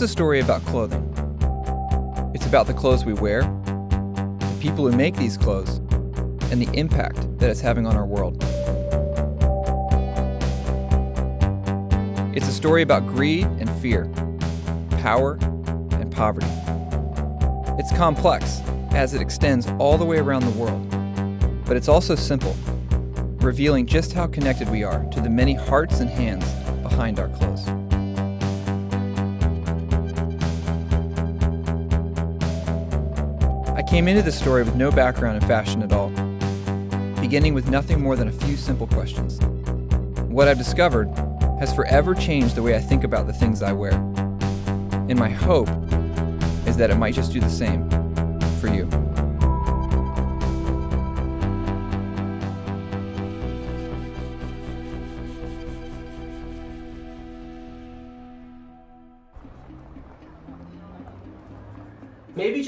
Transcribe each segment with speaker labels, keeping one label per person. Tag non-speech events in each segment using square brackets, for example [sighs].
Speaker 1: is a story about clothing. It's about the clothes we wear, the people who make these clothes, and the impact that it's having on our world. It's a story about greed and fear, power and poverty. It's complex as it extends all the way around the world, but it's also simple, revealing just how connected we are to the many hearts and hands behind our clothes. Came into this story with no background in fashion at all, beginning with nothing more than a few simple questions. What I've discovered has forever changed the way I think about the things I wear. And my hope is that it might just do the same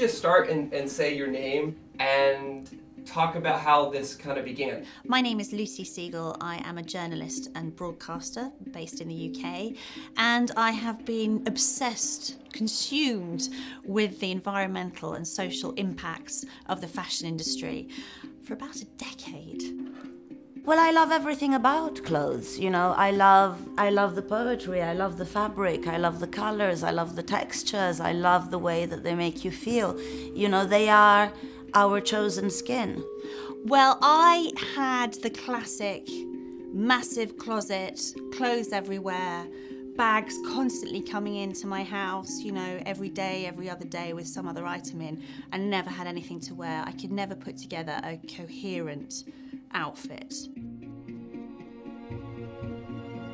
Speaker 2: just start and, and say your name and talk about how this kind of began.
Speaker 3: My name is Lucy Siegle. I am a journalist and broadcaster based in the UK, and I have been obsessed, consumed with the environmental and social impacts of the fashion industry for about a decade.
Speaker 4: Well, I love everything about clothes. You know, I love I love the poetry, I love the fabric, I love the colors, I love the textures, I love the way that they make you feel. You know, they are our chosen skin.
Speaker 3: Well, I had the classic massive closet, clothes everywhere, bags constantly coming into my house, you know, every day, every other day with some other item in, and never had anything to wear. I could never put together a coherent outfit.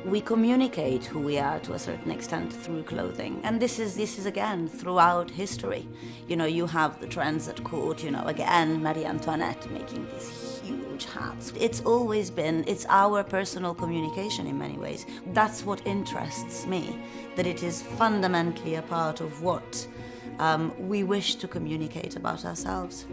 Speaker 4: We communicate who we are to a certain extent through clothing, and this is this is again throughout history. You know, you have the trends at court. You know, again Marie Antoinette making these huge hats. It's always been it's our personal communication in many ways. That's what interests me. That it is fundamentally a part of what um, we wish to communicate about ourselves.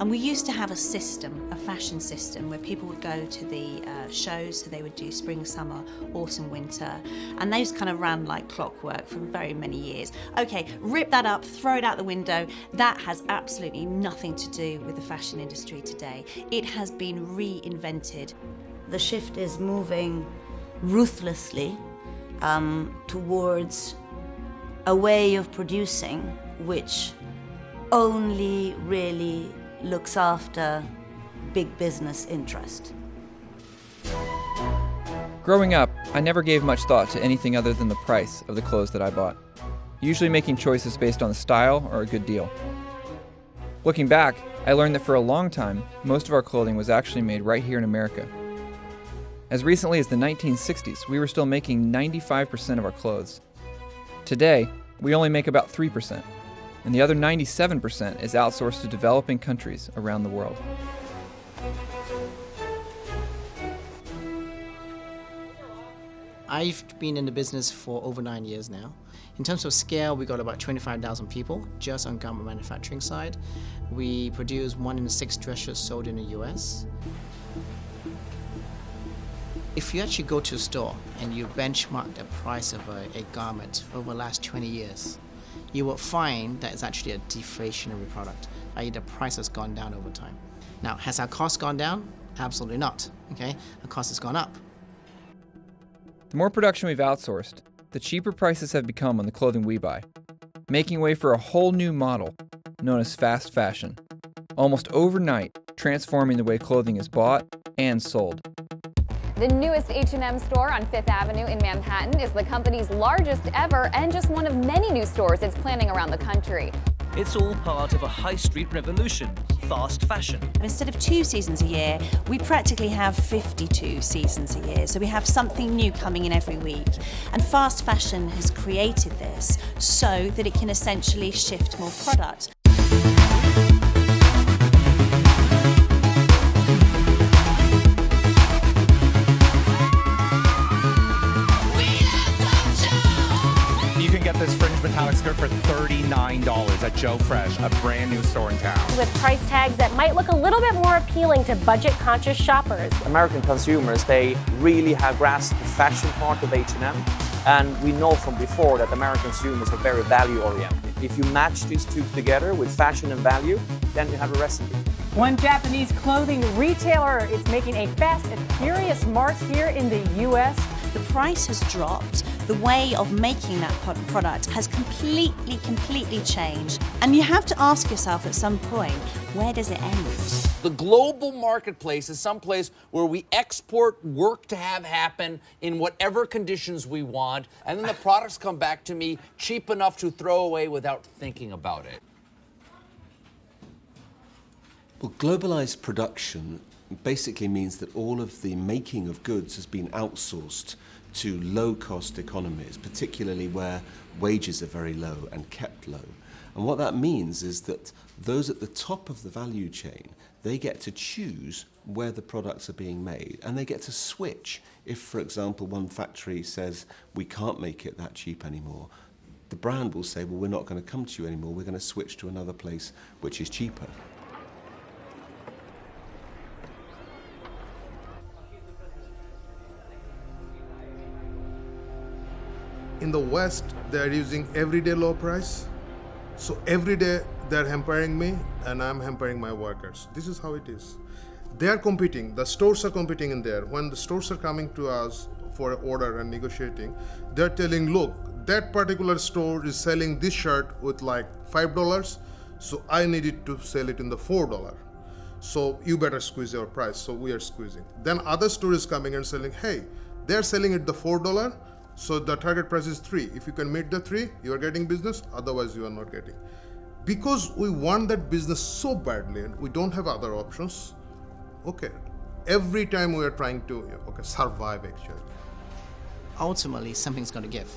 Speaker 3: And we used to have a system, a fashion system, where people would go to the uh, shows, so they would do spring, summer, autumn, winter, and those kind of ran like clockwork for very many years. Okay, rip that up, throw it out the window. That has absolutely nothing to do with the fashion industry today. It has been reinvented.
Speaker 4: The shift is moving ruthlessly um, towards a way of producing which only really looks after big business interest.
Speaker 1: Growing up, I never gave much thought to anything other than the price of the clothes that I bought, usually making choices based on the style or a good deal. Looking back, I learned that for a long time, most of our clothing was actually made right here in America. As recently as the 1960s, we were still making 95% of our clothes. Today, we only make about 3%, and the other 97% is outsourced to developing countries around the world.
Speaker 5: I've been in the business for over nine years now. In terms of scale, we got about 25,000 people just on garment manufacturing side. We produce one in six dresses sold in the US. If you actually go to a store and you benchmark the price of a, a garment over the last 20 years, you will find that it's actually a deflationary product, i.e. the price has gone down over time. Now, has our cost gone down? Absolutely not, okay? The cost has gone up.
Speaker 1: The more production we've outsourced, the cheaper prices have become on the clothing we buy, making way for a whole new model known as fast fashion, almost overnight transforming the way clothing is bought and sold.
Speaker 6: The newest H&M store on Fifth Avenue in Manhattan is the company's largest ever and just one of many new stores it's planning around the country.
Speaker 7: It's all part of a high street revolution, fast fashion.
Speaker 3: Instead of two seasons a year, we practically have 52 seasons a year. So we have something new coming in every week. And fast fashion has created this so that it can essentially shift more product.
Speaker 8: Skirt for $39 at Joe Fresh, a brand new store in town.
Speaker 9: with price tags that might look a little bit more appealing to budget conscious shoppers.
Speaker 10: American consumers, they really have grasped the fashion part of H&M. And we know from before that American consumers are very value oriented. If you match these two together with fashion and value, then you have a recipe.
Speaker 11: One Japanese clothing retailer is making a fast and furious march here in the U.S.
Speaker 3: The price has dropped. The way of making that product has completely, completely changed. And you have to ask yourself at some point, where does it end?
Speaker 12: The global marketplace is someplace where we export work to have happen in whatever conditions we want, and then the [sighs] products come back to me cheap enough to throw away without thinking about it.
Speaker 13: Well, globalized production basically means that all of the making of goods has been outsourced to low cost economies, particularly where wages are very low and kept low. And what that means is that those at the top of the value chain, they get to choose where the products are being made and they get to switch. If, for example, one factory says, we can't make it that cheap anymore, the brand will say, well, we're not going to come to you anymore, we're going to switch to another place which is cheaper.
Speaker 14: In the West, they are using everyday low price. So every day they're hampering me and I'm hampering my workers. This is how it is. They are competing. The stores are competing in there. When the stores are coming to us for an order and negotiating, they're telling, look, that particular store is selling this shirt with like five dollars, so I needed to sell it in the four dollar. So you better squeeze your price. So we are squeezing. Then other store is coming and selling, hey, they're selling it the four dollar, so the target price is three. If you can meet the three, you are getting business. Otherwise, you are not getting. Because we want that business so badly, and we don't have other options. Okay, every time we are trying to okay survive actually.
Speaker 5: Ultimately, something's going to give.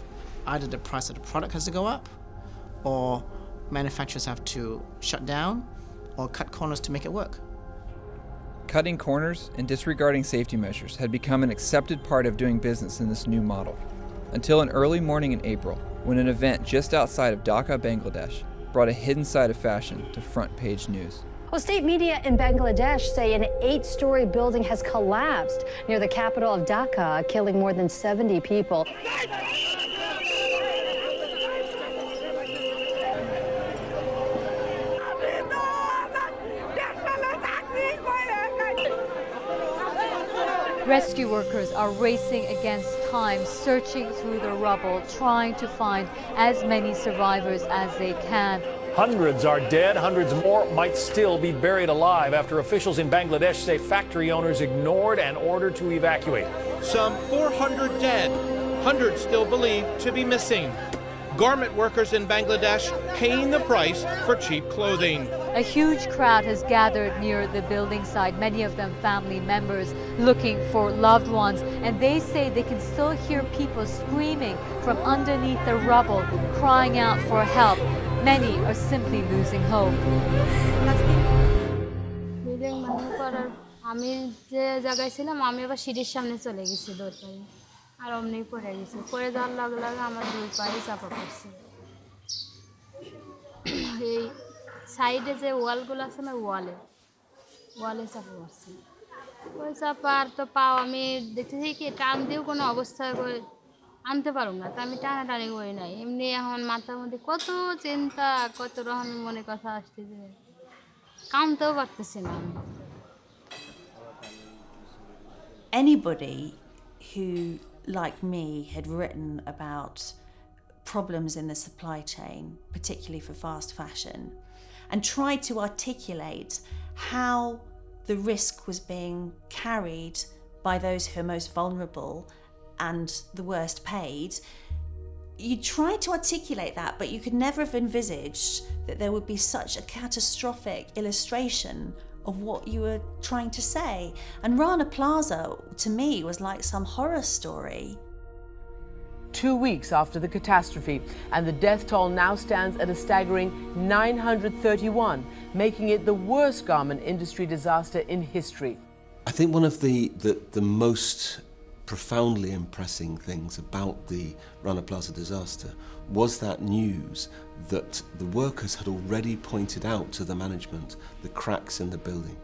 Speaker 5: Either the price of the product has to go up, or manufacturers have to shut down, or cut corners to make it work.
Speaker 1: Cutting corners and disregarding safety measures had become an accepted part of doing business in this new model. Until an early morning in April, when an event just outside of Dhaka, Bangladesh, brought a hidden side of fashion to front page news.
Speaker 9: Well, state media in Bangladesh say an eight story building has collapsed near the capital of Dhaka, killing more than 70 people.
Speaker 15: Rescue workers are racing against time, searching through the rubble, trying to find as many survivors as they can.
Speaker 16: Hundreds are dead. Hundreds more might still be buried alive after officials in Bangladesh say factory owners ignored an order to evacuate.
Speaker 17: Some 400 dead, hundreds still believed to be missing Garment workers in Bangladesh paying the price for cheap clothing.
Speaker 15: A huge crowd has gathered near the building site, many of them family members looking for loved ones, and they say they can still hear people screaming from underneath the rubble, crying out for help. Many are simply losing hope.
Speaker 18: Building ভাঙা পড়ার আমি যে জায়গায় ছিলাম আমি আবার সিঁড়ির সামনে চলে গেছি দৌড় পাই আর অমনি পড়ে গেছি। পড়ে যাওয়ার লগে লগে আমার দুই পায়ে চাপা পড়ছে। এই সাইডে যে ওয়ালগুলো আছে না ওয়ালে ওয়ালে চাপা পড়ছে। ওই চাপা আর তো পাও, আমি দেখতেছি কি, টান দিয়েও কোনো অবস্থা করে আনতে পারব না। তো আমি টানাটানি করি নাই। এমনি এখন মাথার মধ্যে কত চিন্তা, কত রকম মনে কথা আসতেছে। কামতেও পারতেছি না আমি।
Speaker 3: Anybody who like me, had written about problems in the supply chain, particularly for fast fashion, and tried to articulate how the risk was being carried by those who are most vulnerable and the worst paid. You tried to articulate that, but you could never have envisaged that there would be such a catastrophic illustration of what you were trying to say. And Rana Plaza, to me, was like some horror story.
Speaker 19: Two weeks after the catastrophe, and the death toll now stands at a staggering 931, making it the worst garment industry disaster in history.
Speaker 13: I think one of the, the, the most profoundly impressing things about the Rana Plaza disaster was that news that the workers had already pointed out to the management the cracks in the building.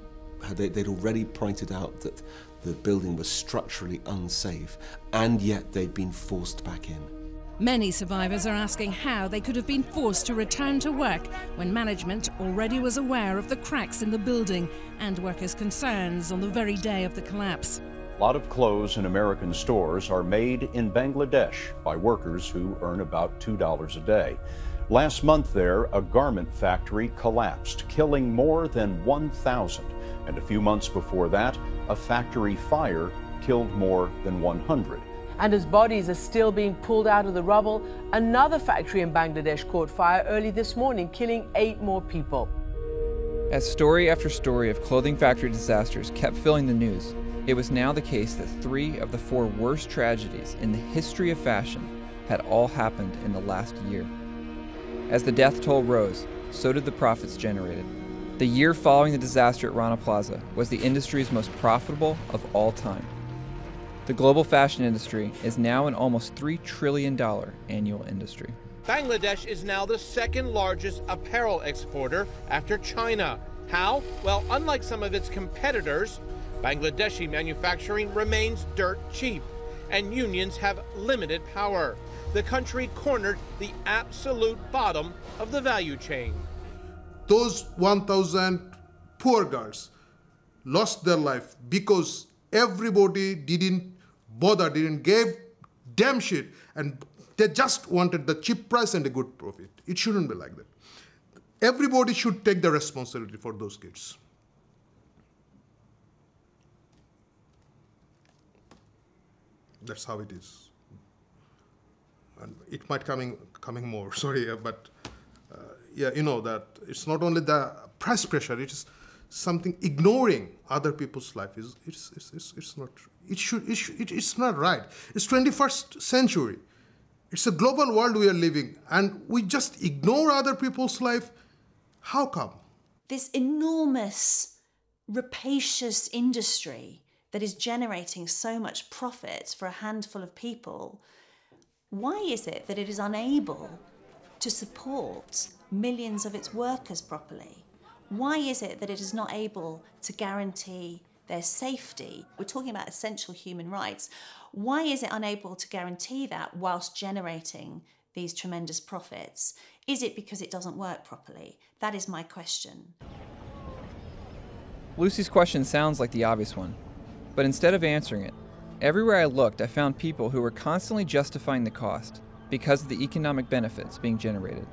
Speaker 13: They, they'd already pointed out that the building was structurally unsafe, and yet they'd been forced back in.
Speaker 20: Many survivors are asking how they could have been forced to return to work when management already was aware of the cracks in the building and workers' concerns on the very day of the collapse.
Speaker 21: A lot of clothes in American stores are made in Bangladesh by workers who earn about $2 a day. Last month, there, a garment factory collapsed, killing more than 1,000. And a few months before that, a factory fire killed more than 100.
Speaker 19: And as bodies are still being pulled out of the rubble, another factory in Bangladesh caught fire early this morning, killing eight more people.
Speaker 1: As story after story of clothing factory disasters kept filling the news, it was now the case that three of the four worst tragedies in the history of fashion had all happened in the last year. As the death toll rose, so did the profits generated. The year following the disaster at Rana Plaza was the industry's most profitable of all time. The global fashion industry is now an almost $3 trillion annual industry.
Speaker 17: Bangladesh is now the second largest apparel exporter after China. How? Well, unlike some of its competitors, Bangladeshi manufacturing remains dirt cheap, and unions have limited power the country cornered the absolute bottom of the value chain.
Speaker 14: Those 1,000 poor girls lost their life because everybody didn't bother, didn't give damn shit, and they just wanted the cheap price and a good profit. It shouldn't be like that. Everybody should take the responsibility for those kids. That's how it is it might coming coming more. [laughs] Sorry, but uh, yeah, you know that it's not only the price pressure; it is something ignoring other people's life. Is it's, it's, it's, it's not it should, it should it, it's not right. It's 21st century. It's a global world we are living, and we just ignore other people's life. How come?
Speaker 3: This enormous, rapacious industry that is generating so much profit for a handful of people why is it that it is unable to support millions of its workers properly? Why is it that it is not able to guarantee their safety? We're talking about essential human rights. Why is it unable to guarantee that whilst generating these tremendous profits? Is it because it doesn't work properly? That is my question.
Speaker 1: Lucy's question sounds like the obvious one, but instead of answering it, Everywhere I looked, I found people who were constantly justifying the cost because of the economic benefits being generated.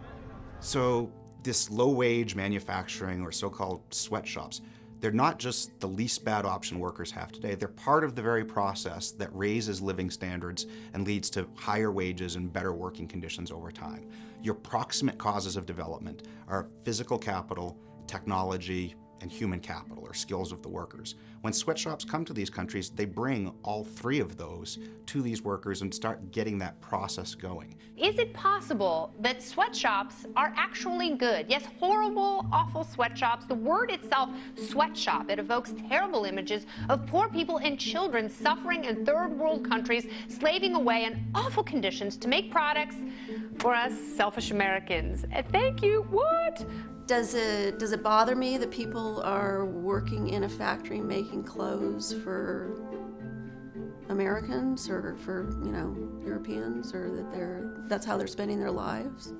Speaker 22: So, this low wage manufacturing or so called sweatshops, they're not just the least bad option workers have today, they're part of the very process that raises living standards and leads to higher wages and better working conditions over time. Your proximate causes of development are physical capital, technology, and human capital or skills of the workers. When sweatshops come to these countries, they bring all three of those to these workers and start getting that process going.
Speaker 23: Is it possible that sweatshops are actually good? Yes, horrible, awful sweatshops. The word itself, sweatshop, it evokes terrible images of poor people and children suffering in third world countries, slaving away in awful conditions to make products for us selfish Americans. Thank you. What?
Speaker 24: Does it does it bother me that people are working in a factory making clothes for Americans or for you know Europeans or that they're that's how they're spending their lives?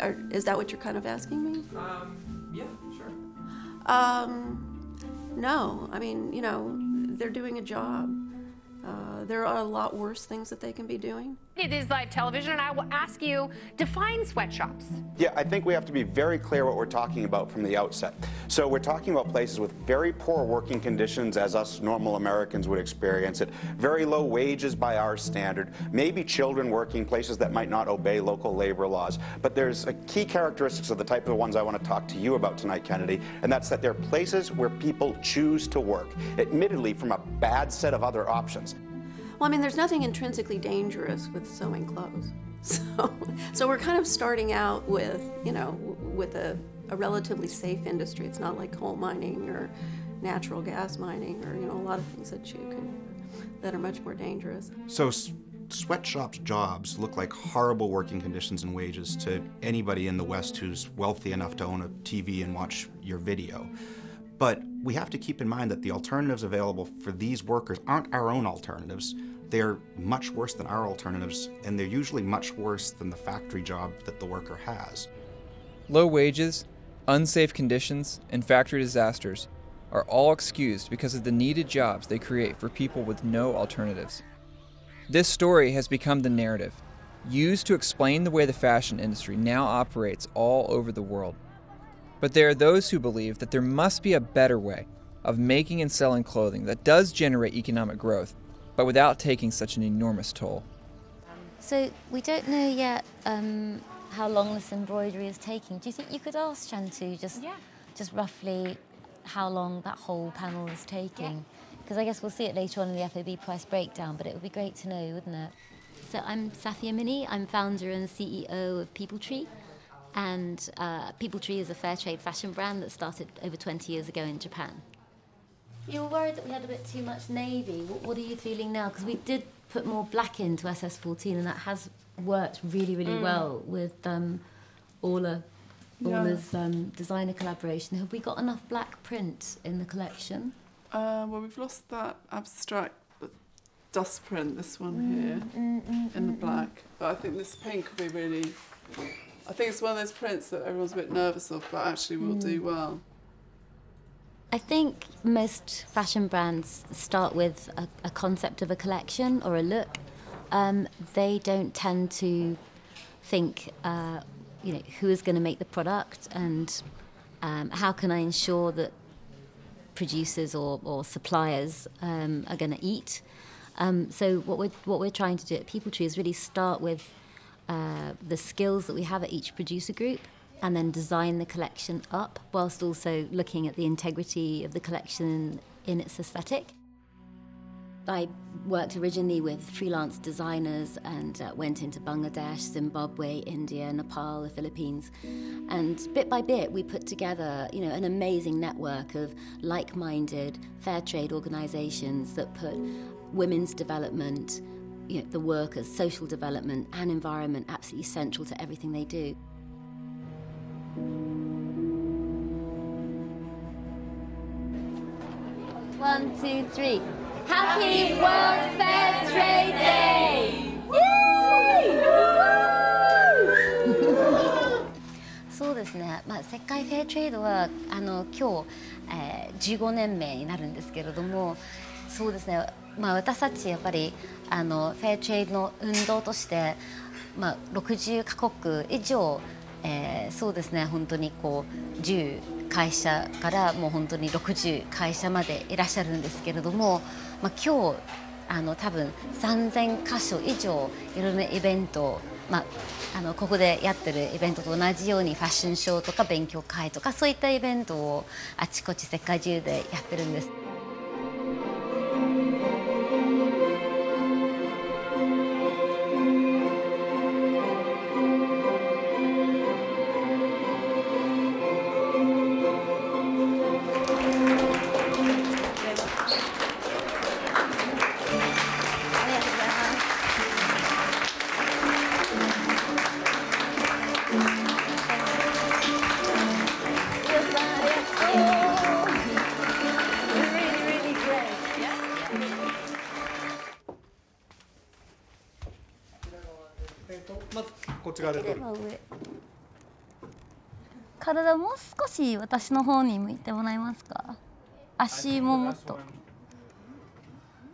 Speaker 24: Or is that what you're kind of asking me?
Speaker 2: Um, yeah, sure.
Speaker 24: Um, no, I mean you know they're doing a job Uh, there are a lot worse things that they can be doing.
Speaker 23: It is live television, and I will ask you define sweatshops.
Speaker 8: Yeah, I think we have to be very clear what we're talking about from the outset. So we're talking about places with very poor working conditions as us normal Americans would experience it, very low wages by our standard, maybe children working places that might not obey local labor laws. But there's a key characteristics of the type of ones I want to talk to you about tonight, Kennedy, and that's that they're places where people choose to work, admittedly from a bad set of other options.
Speaker 24: Well, I mean, there's nothing intrinsically dangerous with sewing clothes. [laughs] So, so we're kind of starting out with, you know, with a, a relatively safe industry. It's not like coal mining or natural gas mining or, you know, a lot of things that you can, that are much more dangerous.
Speaker 8: So sweatshops jobs look like horrible working conditions and wages to anybody in the West who's wealthy enough to own a TV and watch your video. But we have to keep in mind that the alternatives available for these workers aren't our own alternatives. They're much worse than our alternatives, and they're usually much worse than the factory job that the worker has.
Speaker 1: Low wages, unsafe conditions, and factory disasters are all excused because of the needed jobs they create for people with no alternatives. This story has become the narrative, used to explain the way the fashion industry now operates all over the world. But there are those who believe that there must be a better way of making and selling clothing that does generate economic growth, but without taking such an enormous toll.
Speaker 25: So we don't know yet um, how long this embroidery is taking. Do you think you could ask Chantu just, just roughly how long that whole panel is taking? Because I guess we'll see it later on in the FOB price breakdown, but it would be great to know, wouldn't it? So I'm Safia Minney. I'm founder and CEO of People Tree. And uh, People Tree is a fair trade fashion brand that started over 20 years ago in Japan. You were worried that we had a bit too much navy. What, what are you feeling now? Because we did put more black into SS14, and that has worked really, really
Speaker 26: Mm.
Speaker 25: well with um, Orla,
Speaker 26: Yeah.
Speaker 25: Orla's um, designer collaboration. Have we got enough black print in the collection?
Speaker 26: Uh, well, we've lost that abstract dust print, this one
Speaker 25: Mm,
Speaker 26: here,
Speaker 25: mm, mm,
Speaker 26: in the
Speaker 25: mm, mm.
Speaker 26: black. But I think this pink will be really. I think it's one of those prints that everyone's a bit nervous of, but actually will do
Speaker 25: Mm.
Speaker 26: well.
Speaker 25: I think most fashion brands start with a, a concept of a collection or a look. Um, they don't tend to think, uh, you know, who is going to make the product and um, how can I ensure that producers or, or suppliers um, are going to eat. Um, so what we're what we're trying to do at People Tree is really start with uh, the skills that we have at each producer group, and then design the collection up, whilst also looking at the integrity of the collection in its aesthetic. I worked originally with freelance designers and uh, went into Bangladesh, Zimbabwe, India, Nepal, the Philippines. And bit by bit, we put together, you know, an amazing network of like-minded fair trade organizations that put women's development, you know, the workers, social development and environment absolutely central to everything they do. One, two, three. Happy World Fair Trade Day! [laughs] そうですね、まあ、世界フェアトレードはあの今日、えー、15年目になるんですけれどもそうですね、まあ、私たちやっぱりあのフェアトレードの運動として、まあ、60カ国以上、えーそうですね。本当にこう10会社からもう本当に60会社までいらっしゃるんですけれども、まあ、今日あの多分3000箇所以上いろんなイベントを、まあ、あのここでやってるイベントと同じようにファッションショーとか勉強会とかそういったイベントをあちこち世界中でやってるんです。体もう少し私の方に向いてもらえますか足ももっと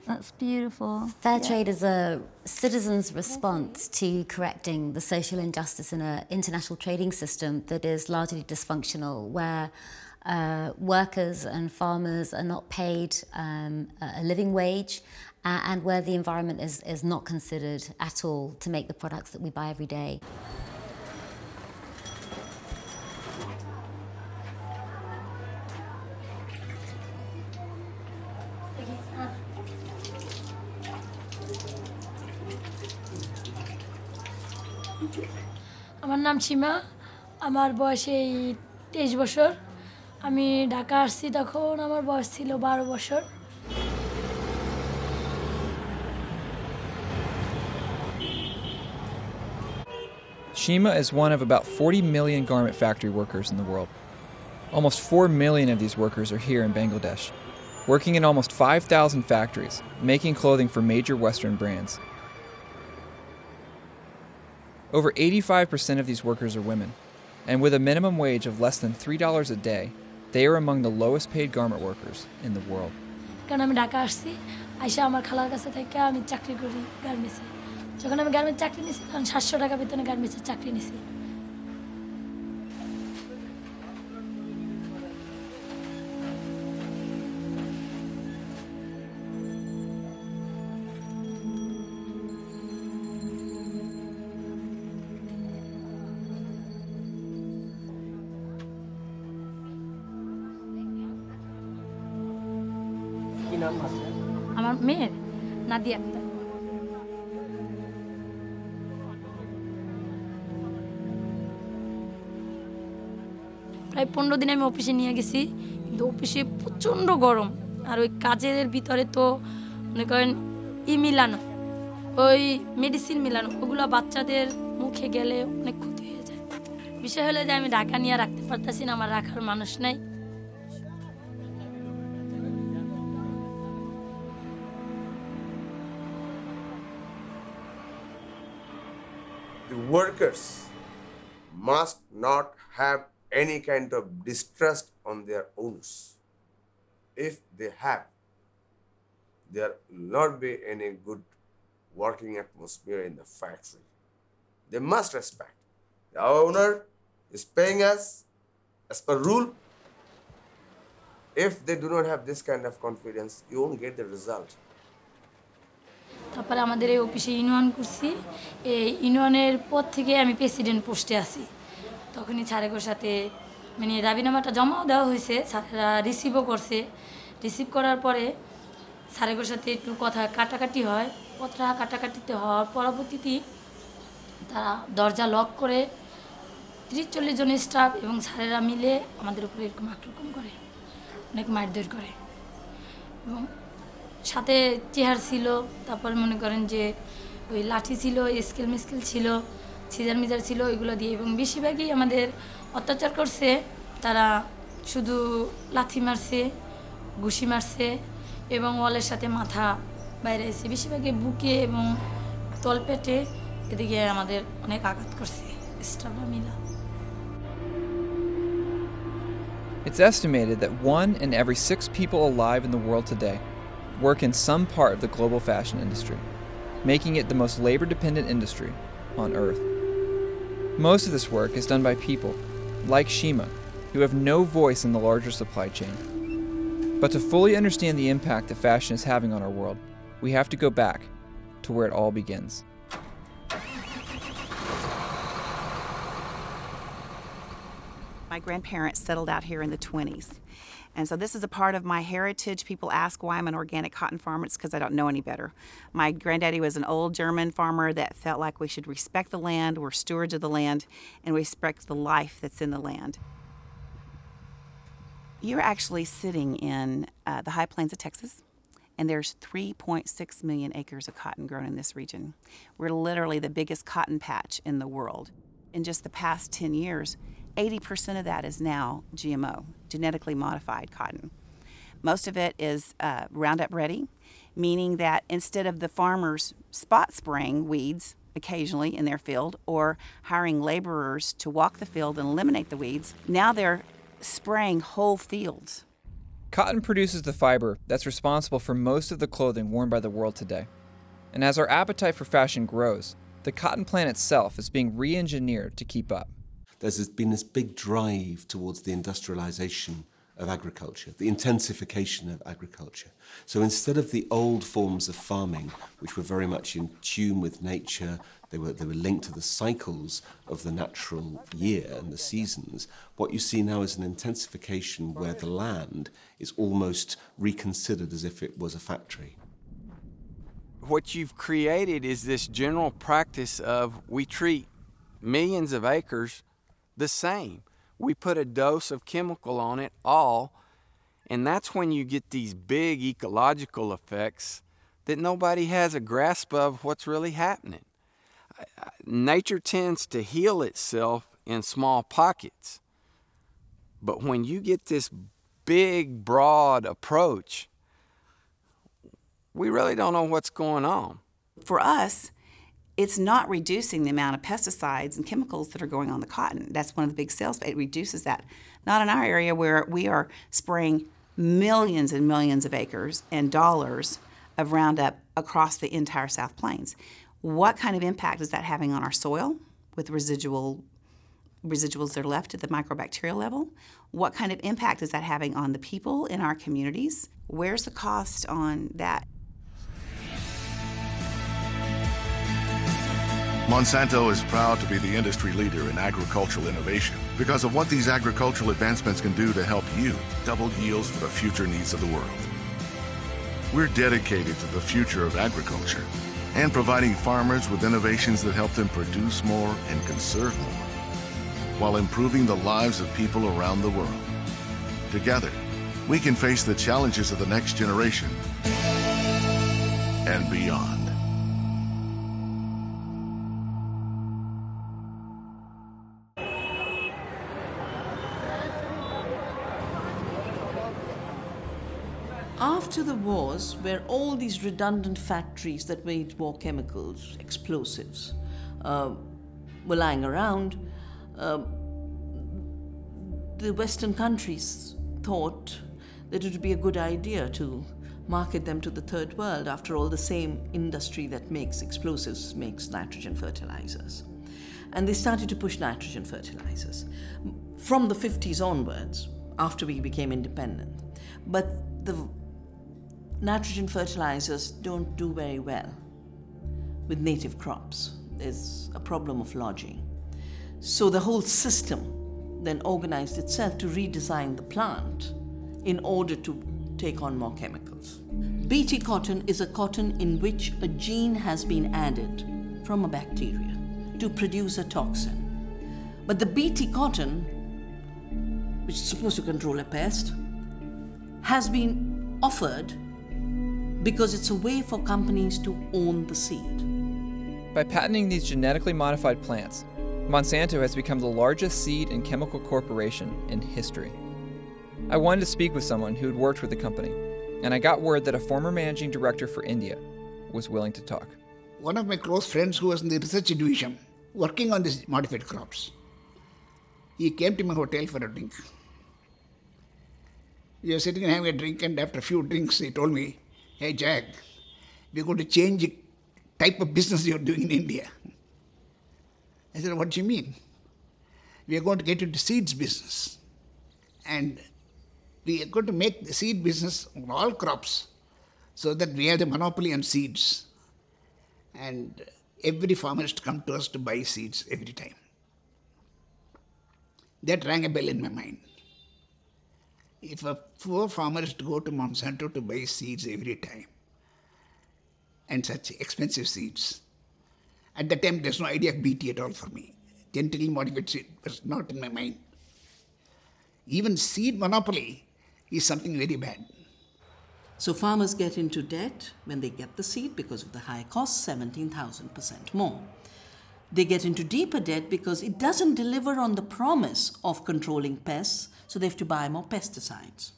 Speaker 25: That's beautiful. Fair trade is a citizen's response to correcting the social injustice in an international trading system that is largely dysfunctional, where uh, workers and farmers are not paid um, a living wage uh, and where the environment is, is not considered at all to make the products that we buy every day.
Speaker 27: নাম সীমা আমার বয়স এই তেইশ বছর আমি ঢাকা আসছি তখন আমার বয়স ছিল বারো বছর
Speaker 1: Shima is one of about 40 million garment factory workers in the world. Almost 4 million of these workers are here in Bangladesh, working in almost 5,000 factories, making clothing for major Western brands. Over 85% of these workers are women, and with a minimum wage of less than $3 a day, they are among the lowest paid garment workers in the world.
Speaker 27: কারণ আমি ঢাকা আসছি আইসা আমার খালার কাছে থেকে আমি চাকরি করি গার্মেন্টসে যখন আমি গার্মেন্টস চাকরি নিয়েছি তখন সাতশো টাকা বেতনে গার্মেন্টসের চাকরি নিয়েছি প্রায় পনেরো দিন আমি অফিসে নিয়ে গেছি, কিন্তু অফিসে প্রচণ্ড গরম। আর ওই কাজের ভিতরে তো মনে করেন ই মিলানো, ওই মেডিসিন মিলানো, ওগুলো বাচ্চাদের মুখে গেলে অনেক ক্ষতি হয়ে যায়। বিষয় হলে যে আমি ঢাকা নিয়ে রাখতে পারতাছি না, আমার রাখার মানুষ নাই।
Speaker 28: Workers must not have any kind of distrust on their owners. If they have, there will not be any good working atmosphere in the factory. They must respect. The owner is paying us as per rule. If they do not have this kind of confidence, you won't get the result.
Speaker 27: তারপরে আমাদের এই অফিসে union করছি। এই ইউনিয়নের পর থেকে আমি প্রেসিডেন্ট পোস্টে আছি। তখনই স্যারের সাথে মানে রাবিনামাটা জমাও দেওয়া হয়েছে স্যারেরা রিসিভও করছে। রিসিভ করার পরে স্যারের সাথে একটু কথা কাটাকাটি হয়, কথা কাটাকাটিতে হওয়ার পরবর্তীতে তারা দরজা লক করে তিরিশ চল্লিশ জন স্টাফ এবং স্যারেরা মিলে আমাদের উপরে এরকম আক্রমণ করে, অনেক মারধর করে। এবং সাথে চেয়ার ছিল, তারপর মনে করেন যে ওই লাঠি ছিল, স্কেল মিস্কেল ছিল সিজার মিজার ছিল, ওইগুলো দিয়ে। এবং বেশিরভাগই আমাদের অত্যাচার করছে, তারা শুধু লাথি মারছে, ঘুষি মারছে এবং ওয়ালের সাথে মাথা বাইরে এসে বেশিরভাগই বুকে এবং তলপেটে এদিকে আমাদের অনেক আঘাত করছে, স্টাফরা
Speaker 1: It's estimated that one in every six people alive in the world today work in some part of the global fashion industry, making it the most labor dependent industry on earth. Most of this work is done by people, like Shima, who have no voice in the larger supply chain. But to fully understand the impact that fashion is having on our world, we have to go back to where it all begins.
Speaker 29: My grandparents settled out here in the 20s. And so this is a part of my heritage. People ask why I'm an organic cotton farmer. It's because I don't know any better. My granddaddy was an old German farmer that felt like we should respect the land, we're stewards of the land, and we respect the life that's in the land. You're actually sitting in uh, the high plains of Texas, and there's 3.6 million acres of cotton grown in this region. We're literally the biggest cotton patch in the world. In just the past 10 years, 80% of that is now GMO, genetically modified cotton. Most of it is uh, Roundup ready, meaning that instead of the farmers spot spraying weeds occasionally in their field or hiring laborers to walk the field and eliminate the weeds, now they're spraying whole fields.
Speaker 1: Cotton produces the fiber that's responsible for most of the clothing worn by the world today. And as our appetite for fashion grows, the cotton plant itself is being re engineered to keep up.
Speaker 13: There's been this big drive towards the industrialization of agriculture, the intensification of agriculture. So instead of the old forms of farming, which were very much in tune with nature, they were, they were linked to the cycles of the natural year and the seasons, what you see now is an intensification where the land is almost reconsidered as if it was a factory.
Speaker 30: What you've created is this general practice of we treat millions of acres the same we put a dose of chemical on it all, and that's when you get these big ecological effects that nobody has a grasp of what's really happening. Nature tends to heal itself in small pockets. But when you get this big, broad approach, we really don't know what's going on.
Speaker 29: For us, it's not reducing the amount of pesticides and chemicals that are going on the cotton. That's one of the big sales. It reduces that. Not in our area where we are spraying millions and millions of acres and dollars of Roundup across the entire South Plains. What kind of impact is that having on our soil with residual residuals that are left at the microbacterial level? What kind of impact is that having on the people in our communities? Where's the cost on that?
Speaker 28: Monsanto is proud to be the industry leader in agricultural innovation because of what these agricultural advancements can do to help you double yields for the future needs of the world. We're dedicated to the future of agriculture and providing farmers with innovations that help them produce more and conserve more while improving the lives of people around the world. Together, we can face the challenges of the next generation and beyond.
Speaker 31: After the wars, where all these redundant factories that made war chemicals, explosives, uh, were lying around, uh, the Western countries thought that it would be a good idea to market them to the third world. After all, the same industry that makes explosives makes nitrogen fertilizers. And they started to push nitrogen fertilizers from the 50s onwards, after we became independent. But the nitrogen fertilizers don't do very well with native crops. There's a problem of lodging. So the whole system then organized itself to redesign the plant in order to take on more chemicals. Bt cotton is a cotton in which a gene has been added from a bacteria to produce a toxin. But the Bt cotton, which is supposed to control a pest, has been offered because it's a way for companies to own the seed.
Speaker 1: By patenting these genetically modified plants, Monsanto has become the largest seed and chemical corporation in history. I wanted to speak with someone who had worked with the company, and I got word that a former managing director for India was willing to talk.
Speaker 32: One of my close friends who was in the research division working on these modified crops, he came to my hotel for a drink. We were sitting and having a drink, and after a few drinks, he told me, hey Jack, we're going to change the type of business you're doing in India. I said, what do you mean? We are going to get into seeds business. And we are going to make the seed business on all crops so that we have the monopoly on seeds. And every farmer has to come to us to buy seeds every time. That rang a bell in my mind. If a poor farmer is to go to Monsanto to buy seeds every time, and such expensive seeds, at the time there's no idea of BT at all for me. Genetically modified seed was not in my mind. Even seed monopoly is something very bad.
Speaker 31: So farmers get into debt when they get the seed because of the high cost, 17,000% more. They get into deeper debt because it doesn't deliver on the promise of controlling pests, so they have to buy more pesticides.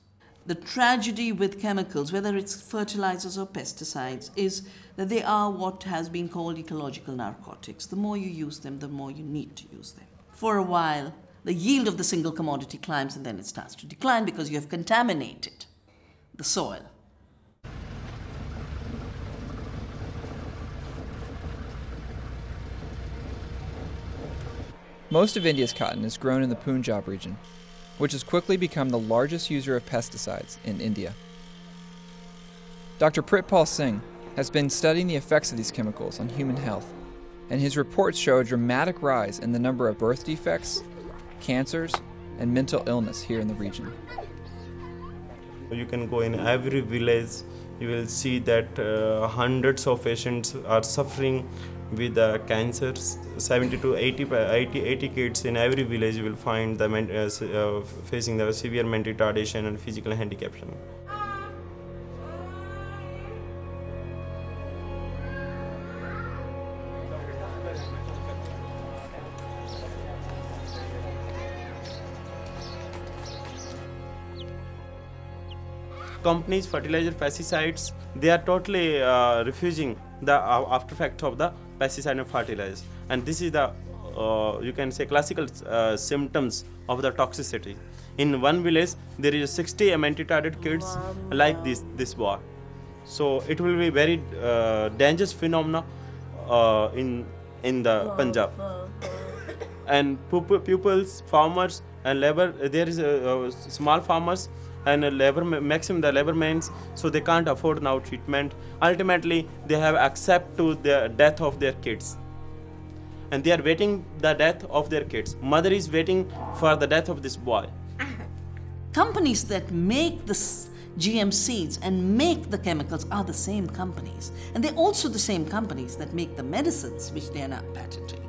Speaker 31: The tragedy with chemicals, whether it's fertilizers or pesticides, is that they are what has been called ecological narcotics. The more you use them, the more you need to use them. For a while, the yield of the single commodity climbs and then it starts to decline because you have contaminated the soil.
Speaker 1: Most of India's cotton is grown in the Punjab region, which has quickly become the largest user of pesticides in India. Dr. Pritpal Singh has been studying the effects of these chemicals on human health, and his reports show a dramatic rise in the number of birth defects, cancers, and mental illness here in the region.
Speaker 33: You can go in every village, you will see that uh, hundreds of patients are suffering with uh, cancers. 70 to 80, 80, 80 kids in every village will find them uh, uh, facing the severe mental retardation and physical handicap. Companies fertilizer pesticides they are totally uh, refusing the uh, after effect of the pesticide and fertilizer and this is the uh, you can say classical uh, symptoms of the toxicity. In one village there is 60 emancipated kids like this this boy. So it will be very uh, dangerous phenomena uh, in in the punjab. And pupils farmers and labor there is a, small farmers and labor maximum the labor means so they can't afford now treatment. Ultimately they have accept to the death of their kids. And they are waiting the death of their kids. Mother is waiting for the death of this boy. [laughs]
Speaker 31: Companies that make the gm seeds and make the chemicals are the same companies. And they're also the same companies that make the medicines which they are not patenting.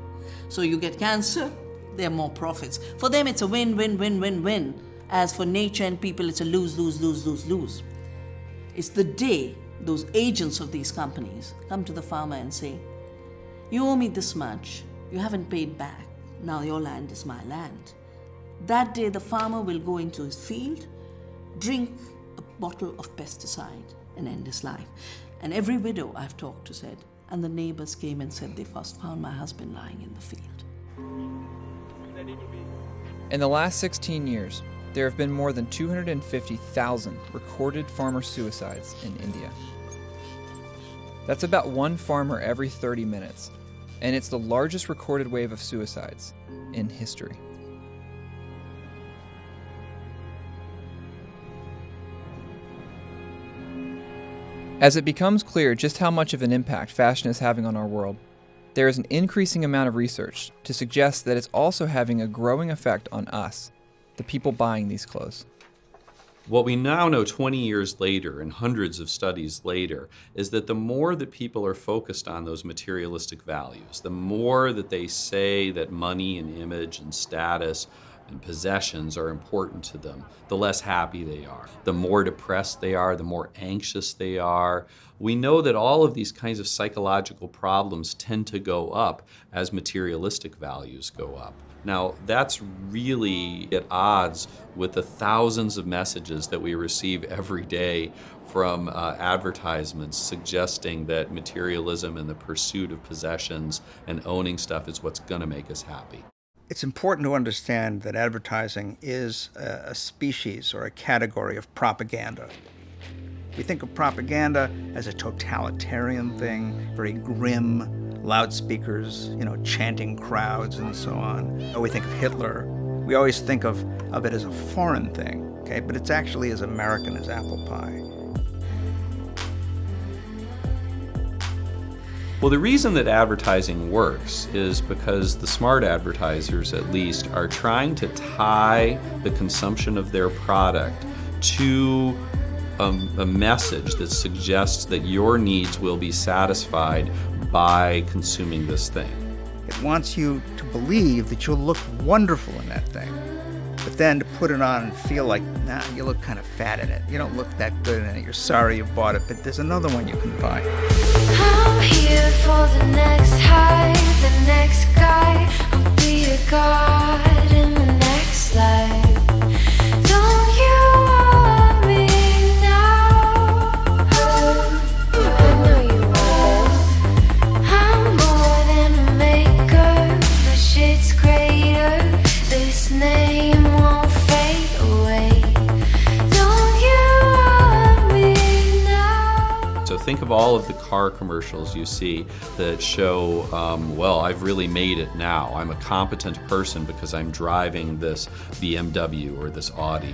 Speaker 31: So you get cancer there are more profits. For them it's a win win win win win as for nature and people, it's a lose, lose, lose, lose, lose. It's the day those agents of these companies come to the farmer and say, You owe me this much, you haven't paid back, now your land is my land. That day, the farmer will go into his field, drink a bottle of pesticide, and end his life. And every widow I've talked to said, and the neighbors came and said they first found my husband lying in the field.
Speaker 1: In the last 16 years, there have been more than 250,000 recorded farmer suicides in India. That's about one farmer every 30 minutes, and it's the largest recorded wave of suicides in history. As it becomes clear just how much of an impact fashion is having on our world, there is an increasing amount of research to suggest that it's also having a growing effect on us the people buying these clothes.
Speaker 34: What we now know 20 years later and hundreds of studies later is that the more that people are focused on those materialistic values, the more that they say that money and image and status and possessions are important to them, the less happy they are. The more depressed they are, the more anxious they are. We know that all of these kinds of psychological problems tend to go up as materialistic values go up. Now, that's really at odds with the thousands of messages that we receive every day from uh, advertisements suggesting that materialism and the pursuit of possessions and owning stuff is what's going to make us happy.
Speaker 35: It's important to understand that advertising is a, a species or a category of propaganda. We think of propaganda as a totalitarian thing, very grim, loudspeakers, you know, chanting crowds and so on. Oh, we think of Hitler, we always think of, of it as a foreign thing, okay? But it's actually as American as apple pie.
Speaker 34: Well, the reason that advertising works is because the smart advertisers, at least, are trying to tie the consumption of their product to a, a, message that suggests that your needs will be satisfied by consuming this thing.
Speaker 35: It wants you to believe that you'll look wonderful in that thing, but then to put it on and feel like, nah, you look kind of fat in it. You don't look that good in it. You're sorry you bought it, but there's another one you can buy. I'm here for the next high, the next guy. I'll be a god in the next life.
Speaker 34: Think of all of the car commercials you see that show, um, well, I've really made it now. I'm a competent person because I'm driving this BMW or this Audi.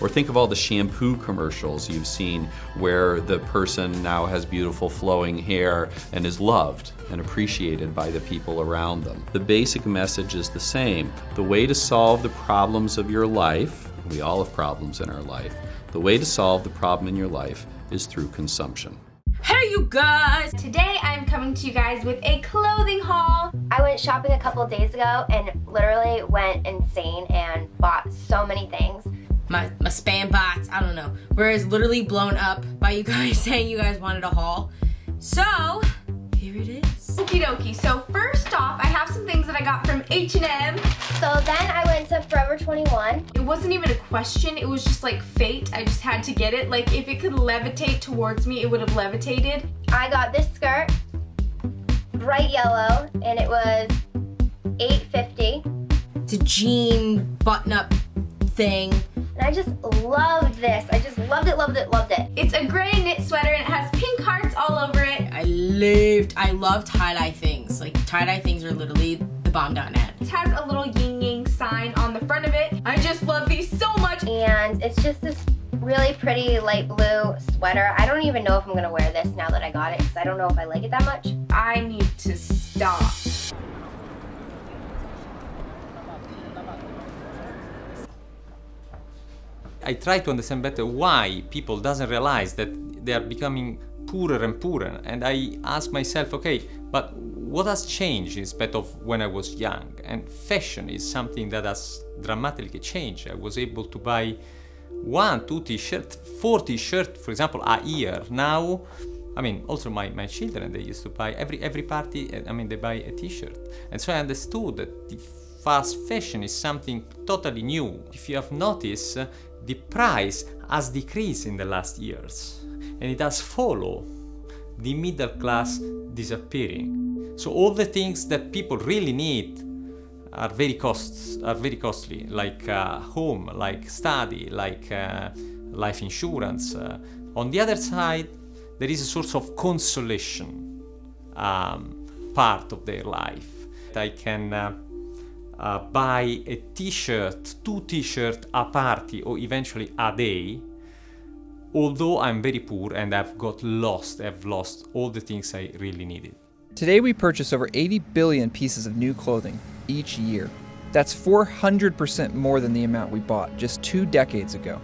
Speaker 34: Or think of all the shampoo commercials you've seen where the person now has beautiful flowing hair and is loved and appreciated by the people around them. The basic message is the same. The way to solve the problems of your life, we all have problems in our life, the way to solve the problem in your life is through consumption.
Speaker 36: Hey you guys! Today I'm coming to you guys with a clothing haul.
Speaker 37: I went shopping a couple days ago and literally went insane and bought so many things.
Speaker 36: My, my spam bots, I don't know, whereas literally blown up by you guys [laughs] saying you guys wanted a haul. So, here it is. Okie dokie, so first off, I have some things that I got from H&M.
Speaker 37: So then I went to Forever 21.
Speaker 36: It wasn't even a question, it was just like fate. I just had to get it. Like if it could levitate towards me, it would have levitated.
Speaker 37: I got this skirt, bright yellow, and it was 850.
Speaker 36: It's a jean button-up thing.
Speaker 37: And I just loved this. I just loved it, loved it, loved it.
Speaker 36: It's a gray knit sweater and it has pink hearts all over it. I lived, I love tie-dye things. Like tie-dye things are literally the bomb.net. It has a little yin yang sign on the front of it. I just love these so much.
Speaker 37: And it's just this really pretty light blue sweater. I don't even know if I'm gonna wear this now that I got it because I don't know if I like it that much.
Speaker 36: I need to stop.
Speaker 33: I try to understand better why people doesn't realize that they are becoming poorer and poorer and I ask myself okay but what has changed instead of when I was young? And fashion is something that has dramatically changed. I was able to buy one two t-shirt four t-shirt for example a year. Now I mean also my, my children they used to buy every every party eh, I mean they buy a t-shirt. And so I understood that the fast fashion is something totally new. If you have noticed the price has decreased in the last years and it has followed the middle class disappearing. So all the things that people really need are very costs are very costly, like uh, home, like study, like uh, life insurance. Uh, on the other side, there is a source of consolation um, part of their life. I can uh, uh, buy a t-shirt, two t-shirts a party or eventually a day, although I'm very poor and I've got lost, I've lost all the things I really needed.
Speaker 1: Today we purchase over 80 billion pieces of new clothing each year. That's 400% more than the amount we bought just two decades ago.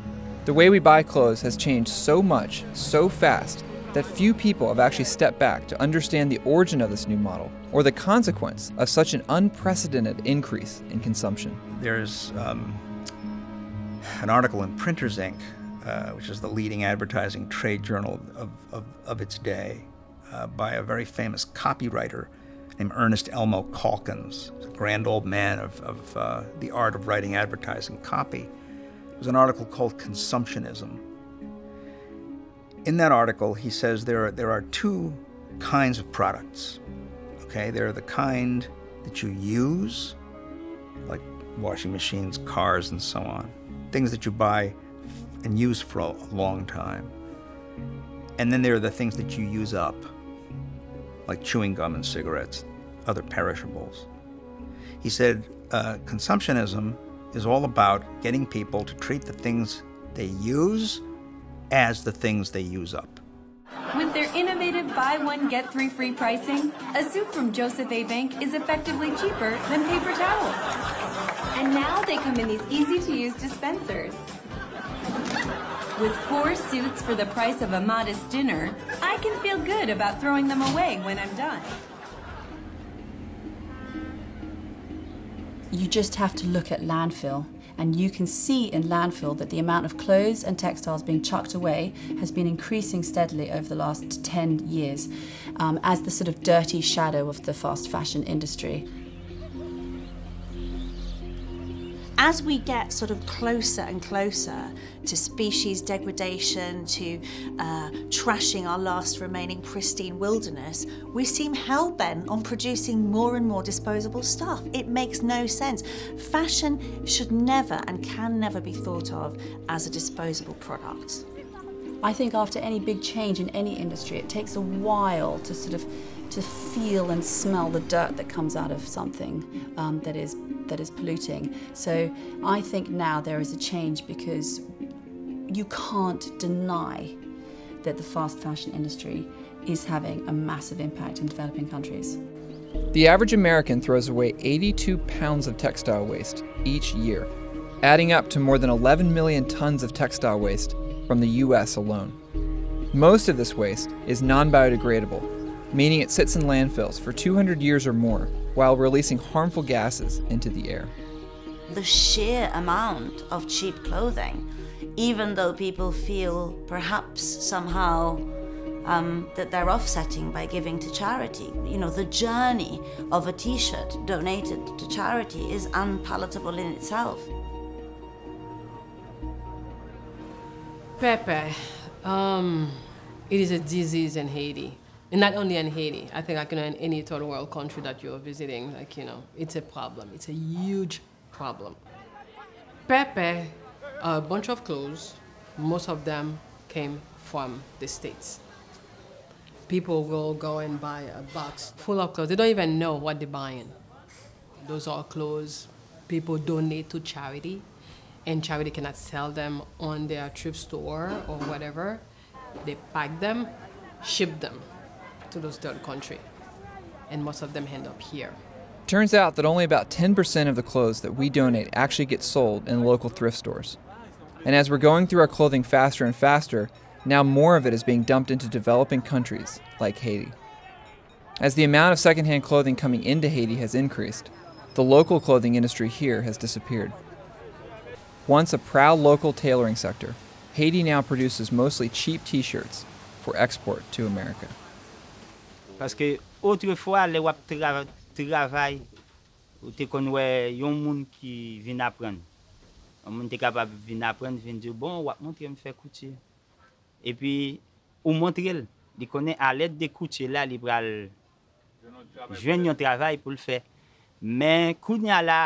Speaker 1: The way we buy clothes has changed so much, so fast, that few people have actually stepped back to understand the origin of this new model or the consequence of such an unprecedented increase in consumption.
Speaker 35: There's um, an article in Printers' Ink, uh, which is the leading advertising trade journal of, of, of its day, uh, by a very famous copywriter named Ernest Elmo Calkins, a grand old man of, of uh, the art of writing advertising copy. It was an article called Consumptionism. In that article, he says there are, there are two kinds of products. Okay, there are the kind that you use, like washing machines, cars, and so on. Things that you buy and use for a long time. And then there are the things that you use up, like chewing gum and cigarettes, other perishables. He said uh, consumptionism is all about getting people to treat the things they use as the things they use up.
Speaker 38: With their innovative buy one, get three free pricing, a suit from Joseph A. Bank is effectively cheaper than paper towels. And now they come in these easy to use dispensers. With four suits for the price of a modest dinner, I can feel good about throwing them away when I'm done.
Speaker 28: You just have to look at landfill and you can see in landfill that the amount of clothes and textiles being chucked away has been increasing steadily over the last 10 years um, as the sort of dirty shadow of the fast fashion industry.
Speaker 3: As we get sort of closer and closer to species degradation, to uh, trashing our last remaining pristine wilderness, we seem hell bent on producing more and more disposable stuff. It makes no sense. Fashion should never and can never be thought of as a disposable product.
Speaker 28: I think after any big change in any industry, it takes a while to sort of to feel and smell the dirt that comes out of something um, that is that is polluting. So I think now there is a change because you can't deny that the fast fashion industry is having a massive impact in developing countries.
Speaker 1: The average American throws away 82 pounds of textile waste each year, adding up to more than 11 million tons of textile waste from the US alone. Most of this waste is non biodegradable, meaning it sits in landfills for 200 years or more while releasing harmful gases into the air.
Speaker 39: The sheer amount of cheap clothing, even though people feel perhaps somehow um, that they're offsetting by giving to charity. You know, the journey of a t shirt donated to charity is unpalatable in itself.
Speaker 19: Pepe, um, it is a disease in Haiti. And not only in Haiti, I think like, you know, in any third world country that you're visiting, like, you know, it's a problem. It's a huge problem. Pepe, a bunch of clothes, most of them came from the States. People will go and buy a box full of clothes. They don't even know what they're buying. Those are clothes people donate to charity, and charity cannot sell them on their thrift store or whatever. They pack them, ship them to those third country, and most of them end up here.
Speaker 1: Turns out that only about 10% of the clothes that we donate actually get sold in local thrift stores. And as we're going through our clothing faster and faster, now more of it is being dumped into developing countries like Haiti. As the amount of secondhand clothing coming into Haiti has increased, the local clothing industry here has disappeared. Once a proud local tailoring sector, Haiti now produces mostly cheap t shirts for export to America.
Speaker 40: Paske otrefwa le wap tra, travay, ou te konwe yon moun ki vin apren. Yon moun te kapab vin apren, vin di, bon wap montre m fè koutye. E pi, ou montre l, di konen alet de koutye la li pral jwen yon travay pou l fè. Men kounya la,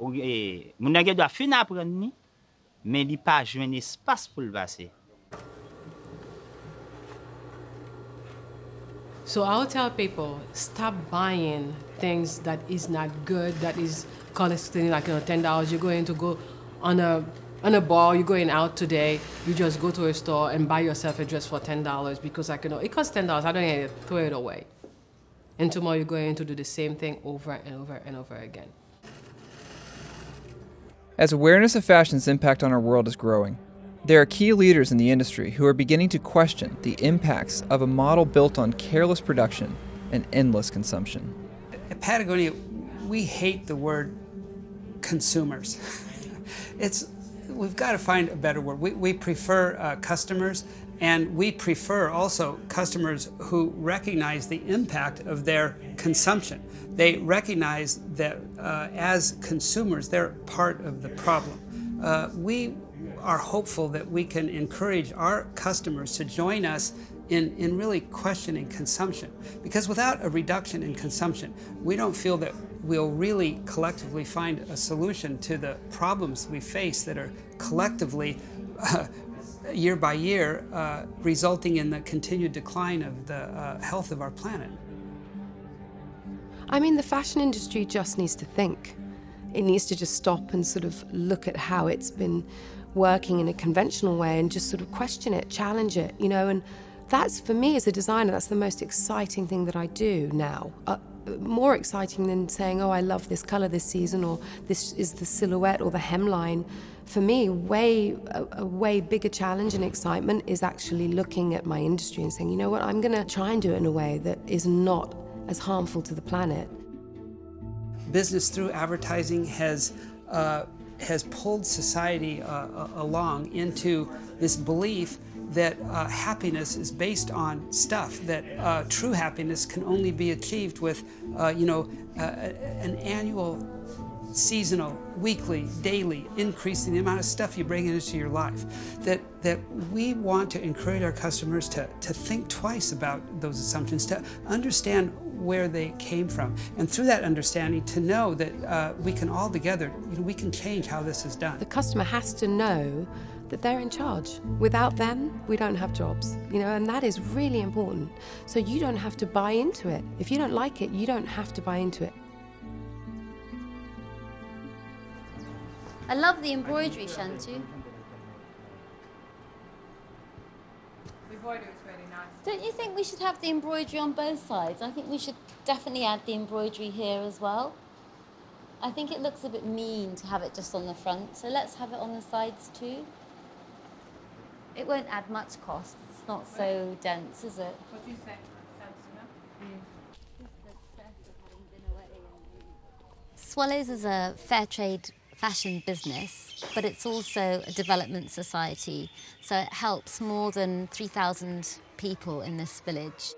Speaker 40: ou, e, moun agè do a fin apren ni, men li pa jwen espas pou l basè.
Speaker 19: So I'll tell people stop buying things that is not good, that is costing like you know ten dollars. You're going to go on a on a ball, you're going out today, you just go to a store and buy yourself a dress for ten dollars because you know it costs ten dollars. I don't need to throw it away. And tomorrow you're going to do the same thing over and over and over again.
Speaker 1: As awareness of fashion's impact on our world is growing, there are key leaders in the industry who are beginning to question the impacts of a model built on careless production and endless consumption.
Speaker 41: At Patagonia, we hate the word consumers. it's we've got to find a better word. We, we prefer uh, customers, and we prefer also customers who recognize the impact of their consumption. They recognize that uh, as consumers, they're part of the problem. Uh, we are hopeful that we can encourage our customers to join us in, in really questioning consumption. Because without a reduction in consumption, we don't feel that we'll really collectively find a solution to the problems we face that are collectively, uh, year by year, uh, resulting in the continued decline of the uh, health of our planet.
Speaker 42: I mean, the fashion industry just needs to think. It needs to just stop and sort of look at how it's been working in a conventional way and just sort of question it, challenge it, you know. And that's for me as a designer, that's the most exciting thing that I do now. Uh, more exciting than saying, oh, I love this color this season, or this is the silhouette or the hemline. For me, way a, a way bigger challenge and excitement is actually looking at my industry and saying, you know what, I'm going to try and do it in a way that is not as harmful to the planet.
Speaker 41: Business through advertising has uh, has pulled society uh, along into this belief that uh, happiness is based on stuff, that uh, true happiness can only be achieved with, uh, you know, uh, an annual, seasonal, weekly, daily increase in the amount of stuff you bring into your life. That, that we want to encourage our customers to, to think twice about those assumptions, to understand where they came from. And through that understanding, to know that uh, we can all together, you know, we can change how this is done.
Speaker 42: The customer has to know that they're in charge. Without them, we don't have jobs, you know, and that is really important. So you don't have to buy into it. If you don't like it, you don't have to buy into it.
Speaker 25: I love the embroidery, Shantu. Don't you think we should have the embroidery on both sides? I think we should definitely add the embroidery here as well. I think it looks a bit mean to have it just on the front, so let's have it on the sides too. It won't add much cost. It's not so dense, is it?
Speaker 43: What do you say?
Speaker 25: Swallows is a fair trade fashion business, but it's also a development society. So it helps more than 3,000 people in this village.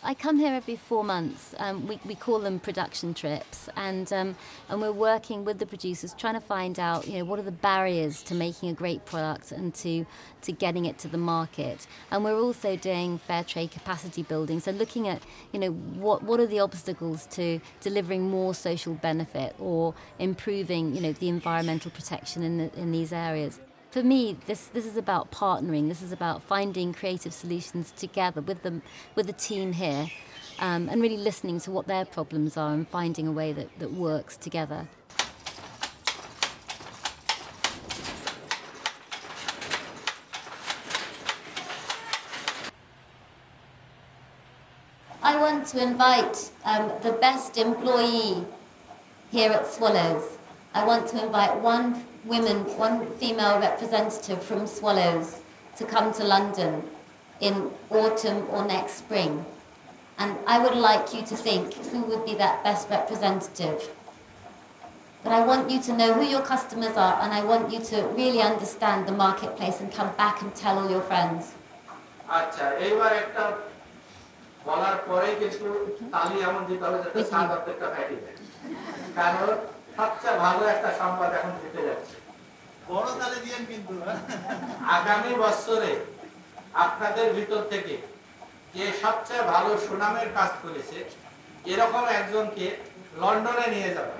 Speaker 25: I come here every four months. Um, we, we call them production trips, and um, and we're working with the producers, trying to find out, you know, what are the barriers to making a great product and to to getting it to the market. And we're also doing fair trade capacity building, so looking at, you know, what what are the obstacles to delivering more social benefit or improving, you know, the environmental protection in the, in these areas for me, this, this is about partnering. This is about finding creative solutions together with them, with the team here, um, and really listening to what their problems are and finding a way that, that works together. I want to invite um, the best employee here at Swallows. I want to invite one women, one female representative from Swallows to come to London in autumn or next spring. And I would like you to think who would be that best representative. But I want you to know who your customers are and I want you to really understand the marketplace and come back and tell all your friends.
Speaker 44: আচ্ছা এইবার একটা বলার পরেই কিন্তু তালি এমন দিতে হবে যাতে সাত অর্ধেকটা ফ্যাটি কারণ সবচেয়ে ভালো একটা সংবাদ এখন দিতে যাচ্ছে বড় তালে দিয়েন কিন্তু আগামী বছরে আপনাদের ভিতর থেকে যে সবচেয়ে ভালো সুনামের কাজ করেছে এরকম একজনকে লন্ডনে নিয়ে যাবে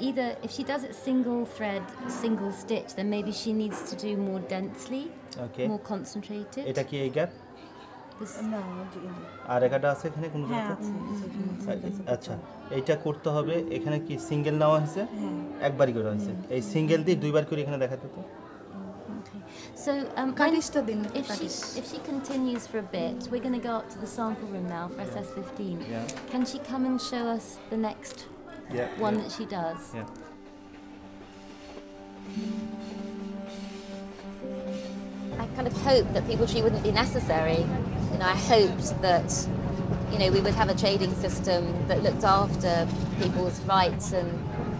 Speaker 25: Either if she does it single thread, single stitch, then maybe she needs to do more densely,
Speaker 40: Okay.
Speaker 25: more concentrated.
Speaker 40: এটা কি এই গ্যাপ আর একাটা আছে এখানে কোনো
Speaker 25: হ্যাঁ,
Speaker 40: জায়গাতে?
Speaker 25: আছে,
Speaker 40: আচ্ছা এইটা করতে হবে এখানে কি সিঙ্গেল নেওয়া হয়েছে একবারই করে হয়েছে এই সিঙ্গেল দিয়ে দুইবার করে এখানে দেখাতে তো
Speaker 25: So um, when, if she if she continues for a bit, we're going to go up to the sample room now for SS15.
Speaker 40: Yeah.
Speaker 25: Can she come and show us the next
Speaker 40: Yeah,
Speaker 25: one
Speaker 40: yeah.
Speaker 25: that she does?
Speaker 40: Yeah.
Speaker 25: I kind of hoped that people tree wouldn't be necessary. You know, I hoped that you know we would have a trading system that looked after people's rights and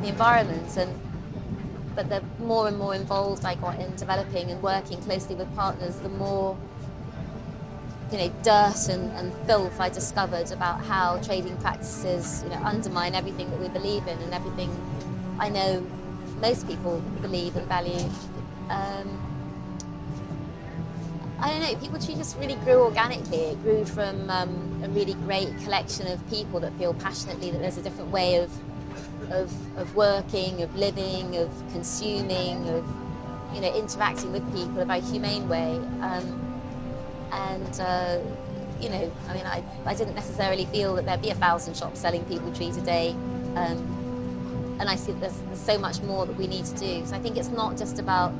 Speaker 25: the environment and but the more and more involved I got in developing and working closely with partners, the more you know dirt and, and filth I discovered about how trading practices you know undermine everything that we believe in and everything I know most people believe and value. Um, I don't know, People Tree just really grew organically. It grew from um, a really great collection of people that feel passionately that there's a different way of, of, of working, of living, of consuming, of you know, interacting with people in a very humane way. Um, and, uh, you know, I mean, I, I didn't necessarily feel that there'd be a thousand shops selling People Tree today. Um, and I see there's, there's so much more that we need to do. So I think it's not just about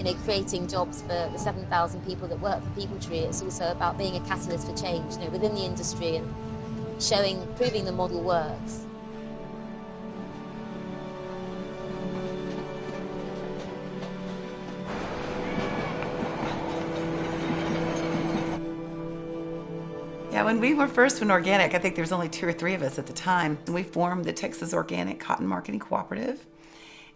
Speaker 25: you know, creating jobs for the 7,000 people that work for People Tree. It's also about being a catalyst for change, you know, within the industry and showing, proving the model works.
Speaker 29: Yeah, when we were first went organic, I think there was only two or three of us at the time. And we formed the Texas Organic Cotton Marketing Cooperative.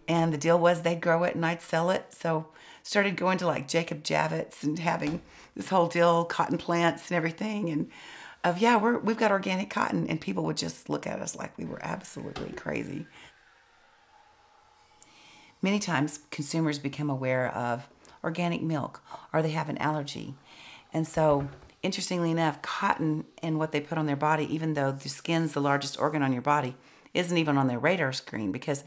Speaker 29: And the deal was they'd grow it and I'd sell it. So started going to like Jacob Javits and having this whole deal, cotton plants and everything. And of yeah, we're we've got organic cotton, and people would just look at us like we were absolutely crazy. Many times consumers become aware of organic milk or they have an allergy. And so interestingly enough, cotton and what they put on their body, even though the skin's the largest organ on your body, isn't even on their radar screen because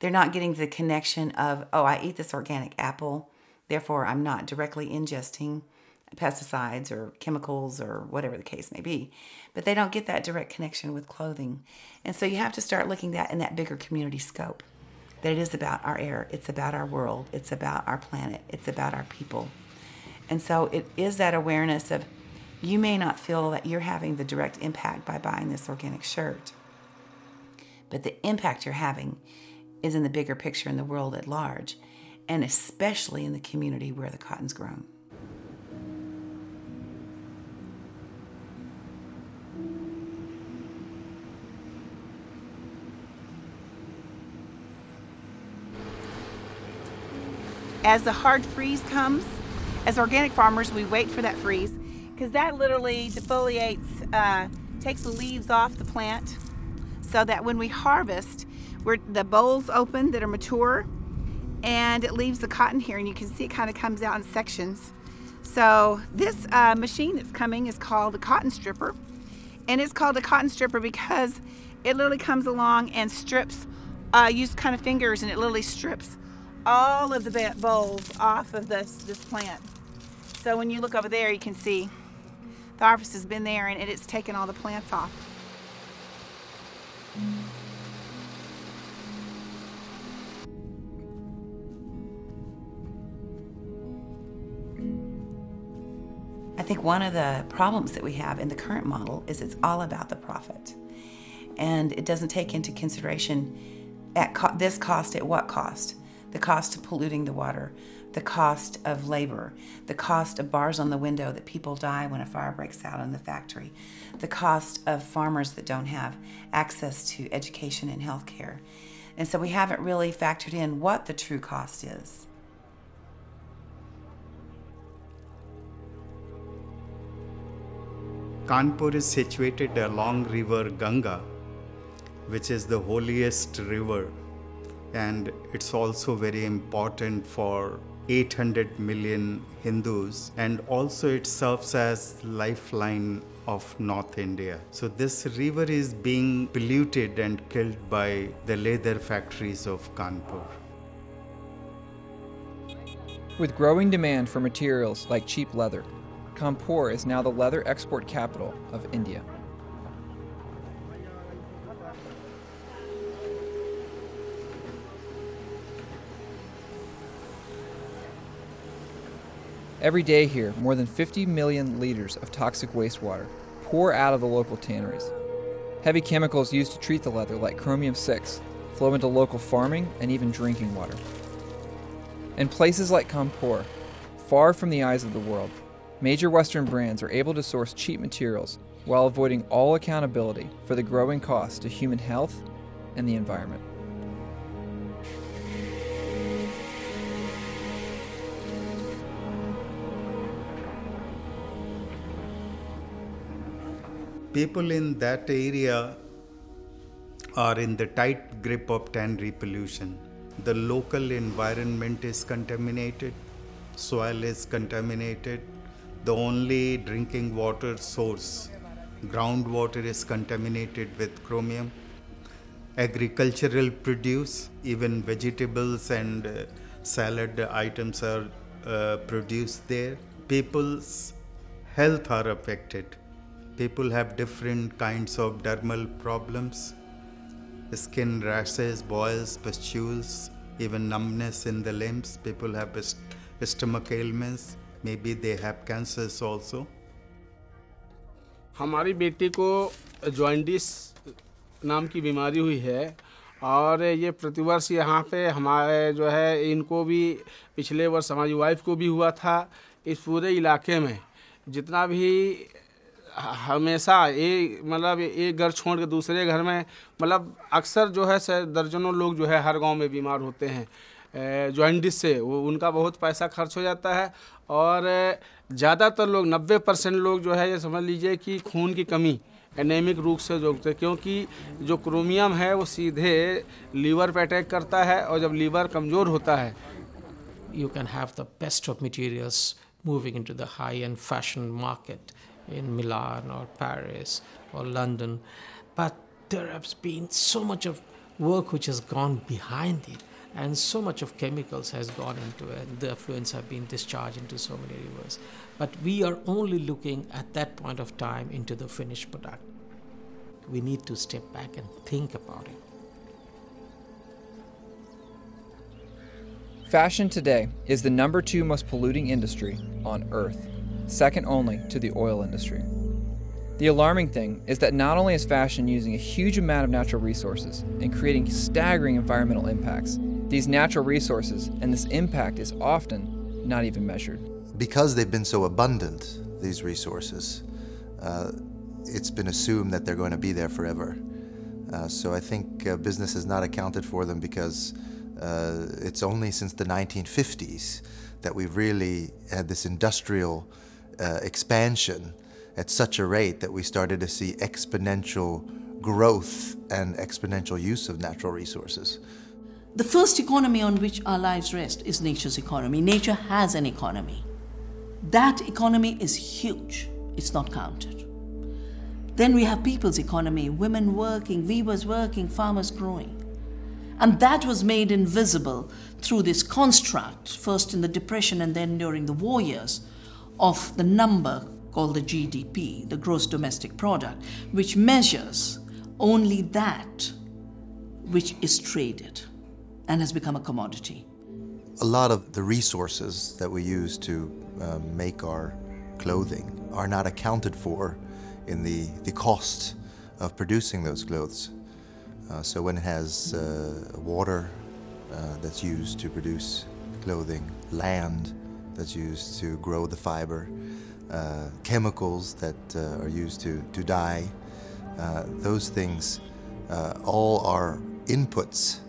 Speaker 29: they're not getting the connection of, oh, I eat this organic apple, therefore I'm not directly ingesting pesticides or chemicals or whatever the case may be. But they don't get that direct connection with clothing. And so you have to start looking at that in that bigger community scope. That it is about our air, it's about our world, it's about our planet, it's about our people. And so it is that awareness of you may not feel that you're having the direct impact by buying this organic shirt, but the impact you're having is in the bigger picture in the world at large, and especially in the community where the cotton's grown.
Speaker 45: As the hard freeze comes, as organic farmers, we wait for that freeze because that literally defoliates, uh, takes the leaves off the plant so that when we harvest, the bolls open that are mature and it leaves the cotton here and you can see it kind of comes out in sections. So this uh, machine that's coming is called a cotton stripper and it's called a cotton stripper because it literally comes along and strips, uh, use kind of fingers and it literally strips all of the bolls off of this, this plant. So when you look over there, you can see the harvest has been there and it's taken all the plants off.
Speaker 29: I think one of the problems that we have in the current model is it's all about the profit. And it doesn't take into consideration at co- this cost at what cost? The cost of polluting the water, the cost of labor, the cost of bars on the window that people die when a fire breaks out in the factory, the cost of farmers that don't have access to education and health care. And so we haven't really factored in what the true cost is.
Speaker 46: Kanpur is situated along river Ganga, which is the holiest river, and it's also very important for 800 million Hindus, and also it serves as lifeline of North India. So this river is being polluted and killed by the leather factories of Kanpur.
Speaker 1: With growing demand for materials like cheap leather, Kanpur is now the leather export capital of India. Every day here, more than 50 million liters of toxic wastewater pour out of the local tanneries. Heavy chemicals used to treat the leather, like chromium 6, flow into local farming and even drinking water. In places like Kanpur, far from the eyes of the world, major Western brands are able to source cheap materials while avoiding all accountability for the growing cost to human health and the environment.
Speaker 46: people in that area are in the tight grip of tannery pollution. The local environment is contaminated, soil is contaminated, the only drinking water source, groundwater, is contaminated with chromium. Agricultural produce, even vegetables and uh, salad items are uh, produced there. People's health are affected people have different kinds of dermal problems skin rashes, boils, pustules, even numbness in the limbs. People have stomach ailments. Maybe they have cancers also.
Speaker 47: हमारी बेटी को jaundice नाम की बीमारी हुई है और ये प्रतिवर्ष यहाँ पे हमारे जो है, इनको भी पिछले वर्ष हमारी वाइफ को भी हुआ था इस पूरे इलाके में जितना भी हमेशा एक मतलब एक घर छोड़ के दूसरे घर में मतलब अक्सर जो है दर्जनों लोग जो है हर गाँव में बीमार होते हैं जॉइंडिस से, वो उनका बहुत पैसा खर्च हो जाता है। और ज़्यादातर लोग 90 परसेंट लोग जो है, ये समझ लीजिए कि खून की कमी, एनेमिक रूप से जो क्योंकि जो क्रोमियम है, वो सीधे लीवर पर अटैक करता है और जब लीवर कमज़ोर होता है
Speaker 48: you can have the best of materials moving into the high end fashion market in Milan or Paris or London. But
Speaker 49: there has been so much of work which has gone behind it. And so much of chemicals has gone into it and the effluents have been discharged into so many rivers. But we are only looking at that point of time into the finished product. We need to step back and think about it.
Speaker 1: Fashion today is the number two most polluting industry on Earth, second only to the oil industry. The alarming thing is that not only is fashion using a huge amount of natural resources and creating staggering environmental impacts, these natural resources and this impact is often not even measured.
Speaker 50: Because they've been so abundant, these resources, uh, it's been assumed that they're going to be there forever. Uh, so I think uh, business has not accounted for them because uh, it's only since the 1950s that we've really had this industrial uh, expansion at such a rate that we started to see exponential growth and exponential use of natural resources.
Speaker 51: The first economy on which our lives rest is nature's economy. Nature has an economy. That economy is huge, it's not counted. Then we have people's economy women working, weavers working, farmers growing. And that was made invisible through this construct, first in the Depression and then during the war years, of the number called the GDP, the gross domestic product, which measures only that which is traded and has become a commodity.
Speaker 50: A lot of the resources that we use to uh, make our clothing are not accounted for in the, the cost of producing those clothes. Uh, so when it has uh, water uh, that's used to produce clothing, land that's used to grow the fiber, uh, chemicals that uh, are used to, to dye, those things all are inputs.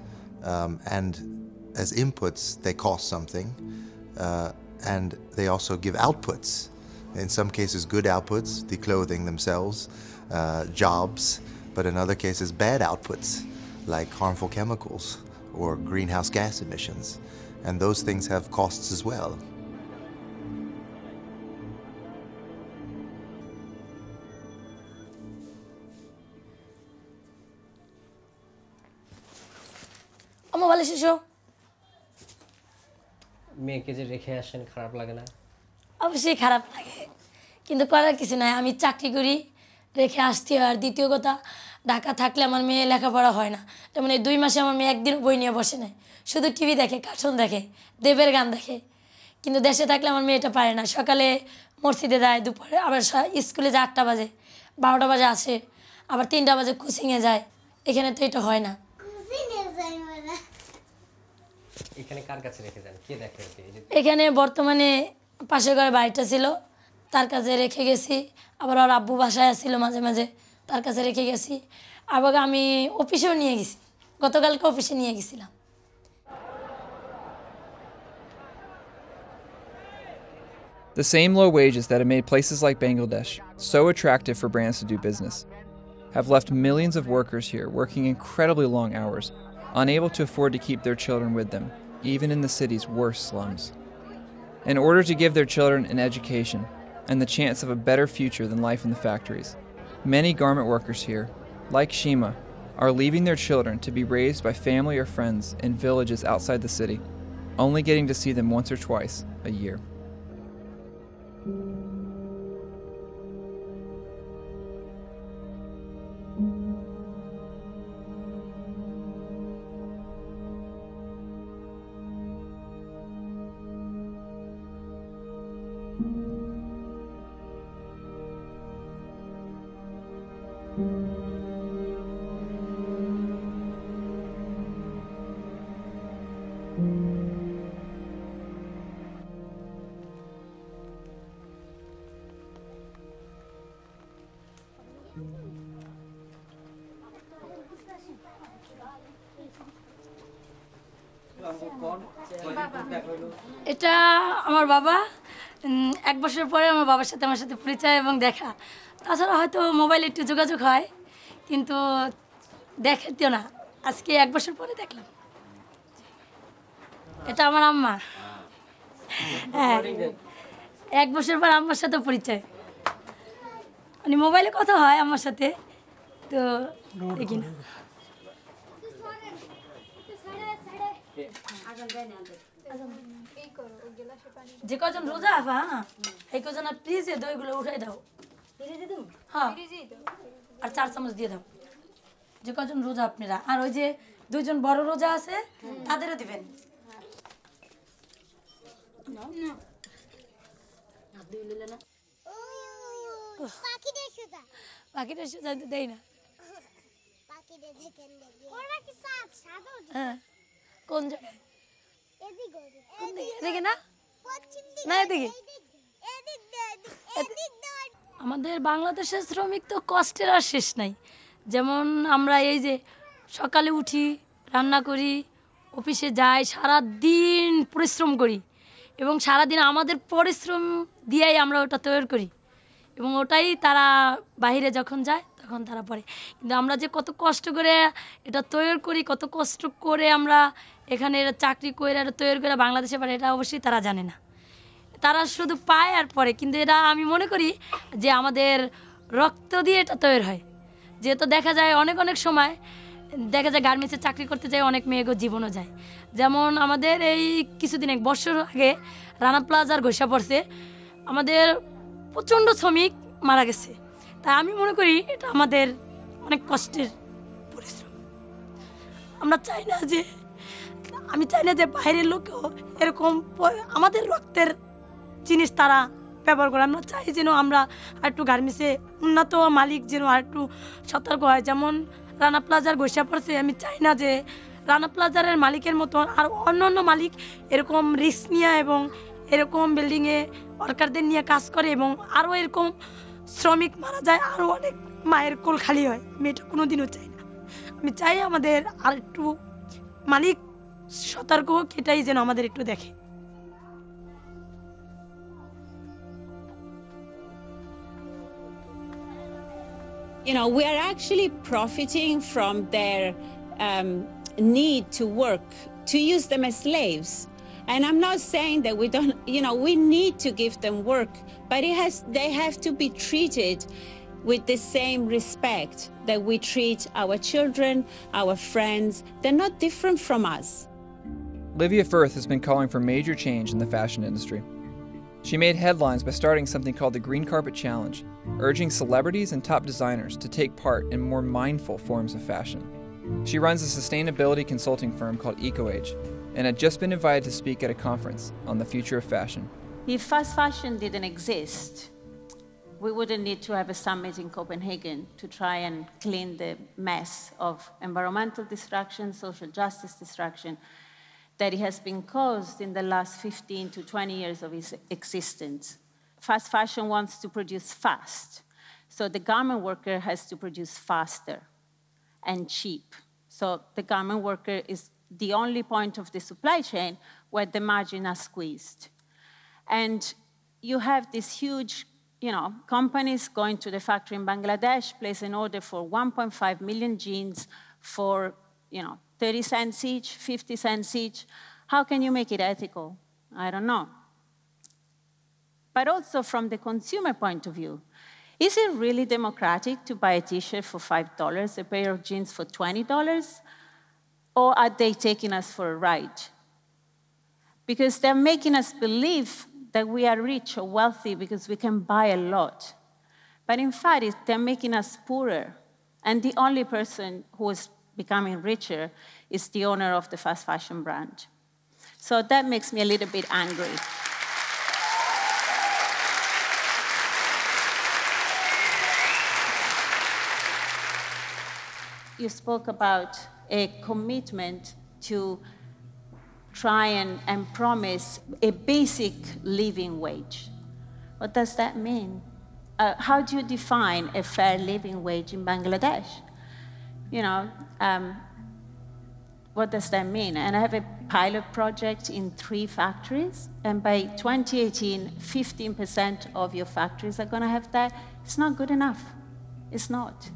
Speaker 50: Um, and as inputs, they cost something, and they also give outputs. In some cases, good outputs, the clothing themselves, jobs, but in other cases, bad outputs like harmful chemicals or greenhouse gas emissions. And those things have costs as well.
Speaker 27: আমার ভালো শিশু
Speaker 52: মেয়েকে যে রেখে আসেন খারাপ লাগে না?
Speaker 27: অবশ্যই খারাপ লাগে। কিন্তু করার কিছু নাই আমি চাকরি করি রেখে আসতে হয়। আর দ্বিতীয় কথা ঢাকা থাকলে আমার মেয়ে লেখাপড়া হয় না। যেমন এই দুই মাসে আমার মেয়ে একদিন বই নিয়ে বসে নেয় শুধু টিভি দেখে কার্টুন দেখে দেবের গান দেখে। কিন্তু দেশে থাকলে আমার মেয়েটা পারে না। সকালে মসজিদে যায় দুপুরে আবার স্কুলে যায় আটটা বাজে বারোটা বাজে আসে আবার তিনটা বাজে কোচিংয়ে যায়। এখানে তো এটা হয় না।
Speaker 52: এখানে কার কাছে রেখে যান কে দেখে
Speaker 27: এখানে বর্তমানে পাশের ঘরে বাড়িটা ছিল তার কাছে রেখে গেছি আবার ওর আব্বু বাসায় আসছিল মাঝে মাঝে তার কাছে রেখে গেছি আবার আমি অফিসেও নিয়ে গেছি গতকালকে অফিসে নিয়ে গেছিলাম
Speaker 1: The same low wages that have made places like Bangladesh so attractive for brands to do business have left millions of workers here working incredibly long hours, unable to afford to keep their children with them, even in the city's worst slums. In order to give their children an education and the chance of a better future than life in the factories, many garment workers here, like Shima, are leaving their children to be raised by family or friends in villages outside the city, only getting to see them once or twice a year.
Speaker 27: বাবা এক বছর পরে আমার বাবার সাথে আমার সাথে পরিচয় এবং দেখা। তাছাড়া হয়তো মোবাইলে একটু যোগাযোগ হয়, কিন্তু দেখতেও না। আজকে এক বছর পরে দেখলাম। এটা আমার আম্মা। হ্যাঁ এক বছর পর আম্মার সাথে পরিচয়। মানে মোবাইলে কথা হয় আমার সাথে, তো দেখি না। যে কজন রোজা আফা হ্যাঁ? এই কজন প্লিজে দইগুলো উঠাই দাও। হ্যাঁ। আর চার চামচ দিয়ে দাও। যে কজন রোজা আপনারা আর ওই যে দুইজন বড় রোজা আছে তাদেরও দিবেন। পাখিটা সোজা দেয় না। হ্যাঁ। কোন জায়গায়? এদিকে না? না এদিকে। আমাদের বাংলাদেশের শ্রমিক তো কষ্টের আর শেষ নাই। যেমন আমরা এই যে সকালে উঠি রান্না করি অফিসে যাই সারা দিন পরিশ্রম করি এবং সারাদিন আমাদের পরিশ্রম দিয়েই আমরা ওটা তৈরি করি এবং ওটাই তারা বাইরে যখন যায় তখন তারা পড়ে। কিন্তু আমরা যে কত কষ্ট করে এটা তৈরি করি কত কষ্ট করে আমরা এখানে এরা চাকরি করে এটা তৈরি করে বাংলাদেশে পারে এটা অবশ্যই তারা জানে না। তারা শুধু পায় আর পরে কিন্তু এটা আমি মনে করি যে আমাদের রক্ত দিয়ে এটা তৈরি হয়। যেহেতু দেখা যায় অনেক অনেক সময় দেখা যায় গার্মেন্টসে চাকরি করতে যায়, অনেক মেয়েগো জীবনও যায়। যেমন আমাদের এই কিছুদিন এক বছর আগে রানা প্লাজার ঘোষা পড়ছে, আমাদের প্রচণ্ড শ্রমিক মারা গেছে। তাই আমি মনে করি এটা আমাদের অনেক কষ্টের পরিশ্রম। আমরা চাই না যে আমি চাই না যে বাইরের লোকেও এরকম আমাদের রক্তের জিনিস তারা ব্যবহার করে। আমরা চাই যেন আমরা আর একটু গার্মেন্টসে উন্নত মালিক যেন আর একটু সতর্ক হয়। যেমন রানা প্লাজার ঘোষা পড়ছে, আমি চাই না যে রানা প্লাজারের মালিকের মতন আর অন্য অন্য মালিক এরকম রিস্ক নিয়ে এবং এরকম বিল্ডিংয়ে ওয়ার্কারদের নিয়ে কাজ করে এবং আরও এরকম শ্রমিক মারা যায়, আরও অনেক মায়ের কোল খালি হয়। আমি এটা কোনোদিনও চাই না। আমি চাই আমাদের আর একটু মালিক সতর্ক হোক এটাই যেন আমাদের একটু দেখে
Speaker 53: you know, we are actually profiting from their um, need to work, to use them as slaves. And I'm not saying that we don't, you know, we need to give them work, but it has, they have to be treated with the same respect that we treat our children, our friends. They're not different from us.
Speaker 1: Livia Firth has been calling for major change in the fashion industry. She made headlines by starting something called the Green Carpet Challenge, urging celebrities and top designers to take part in more mindful forms of fashion. She runs a sustainability consulting firm called EcoAge and had just been invited to speak at a conference on the future of fashion.
Speaker 54: If fast fashion didn't exist, we wouldn't need to have a summit in Copenhagen to try and clean the mess of environmental destruction, social justice destruction that it has been caused in the last 15 to 20 years of its existence. Fast fashion wants to produce fast, so the garment worker has to produce faster and cheap. So the garment worker is the only point of the supply chain where the margin are squeezed. And you have these huge, you know, companies going to the factory in Bangladesh, place an order for 1.5 million jeans for, you know, 30 cents each, 50 cents each. How can you make it ethical? I don't know. But also from the consumer point of view, is it really democratic to buy a t-shirt for $5, a pair of jeans for $20? Or are they taking us for a ride? Because they're making us believe that we are rich or wealthy because we can buy a lot. But in fact, they're making us poorer. And the only person who is becoming richer is the owner of the fast fashion brand. So that makes me a little bit angry. You spoke about a commitment to try and, and promise a basic living wage. What does that mean? Uh, how do you define a fair living wage in Bangladesh? You know, um, what does that mean? And I have a pilot project in three factories, and by 2018, 15% of your factories are going to have that. It's not good enough. It's not.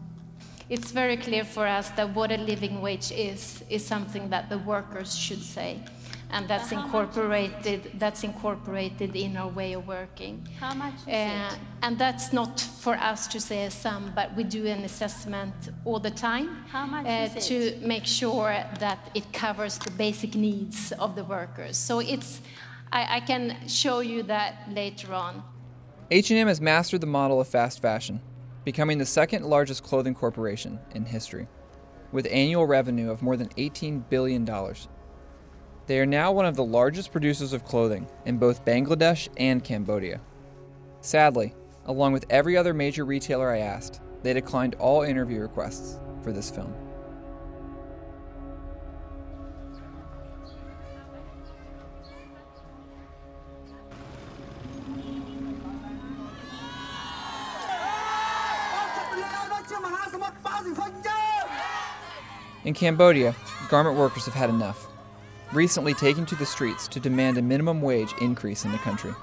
Speaker 55: It's very clear for us that what a living wage is, is something that the workers should say.
Speaker 56: And that's incorporated. That's incorporated in our way of working.
Speaker 54: How much is
Speaker 56: Uh,
Speaker 54: it?
Speaker 56: and that's not for us to say a sum, but we do an assessment all the time
Speaker 54: How much
Speaker 56: uh,
Speaker 54: is
Speaker 56: to make sure that it covers the basic needs of the workers. So it's, I, I can show you that later on.
Speaker 1: H&M has mastered the model of fast fashion, becoming the second largest clothing corporation in history, with annual revenue of more than $18 billion. They are now one of the largest producers of clothing in both Bangladesh and Cambodia. Sadly, along with every other major retailer I asked, they declined all interview requests for this film. In Cambodia, garment workers have had enough, recently taking to the streets to demand a minimum wage increase in the country.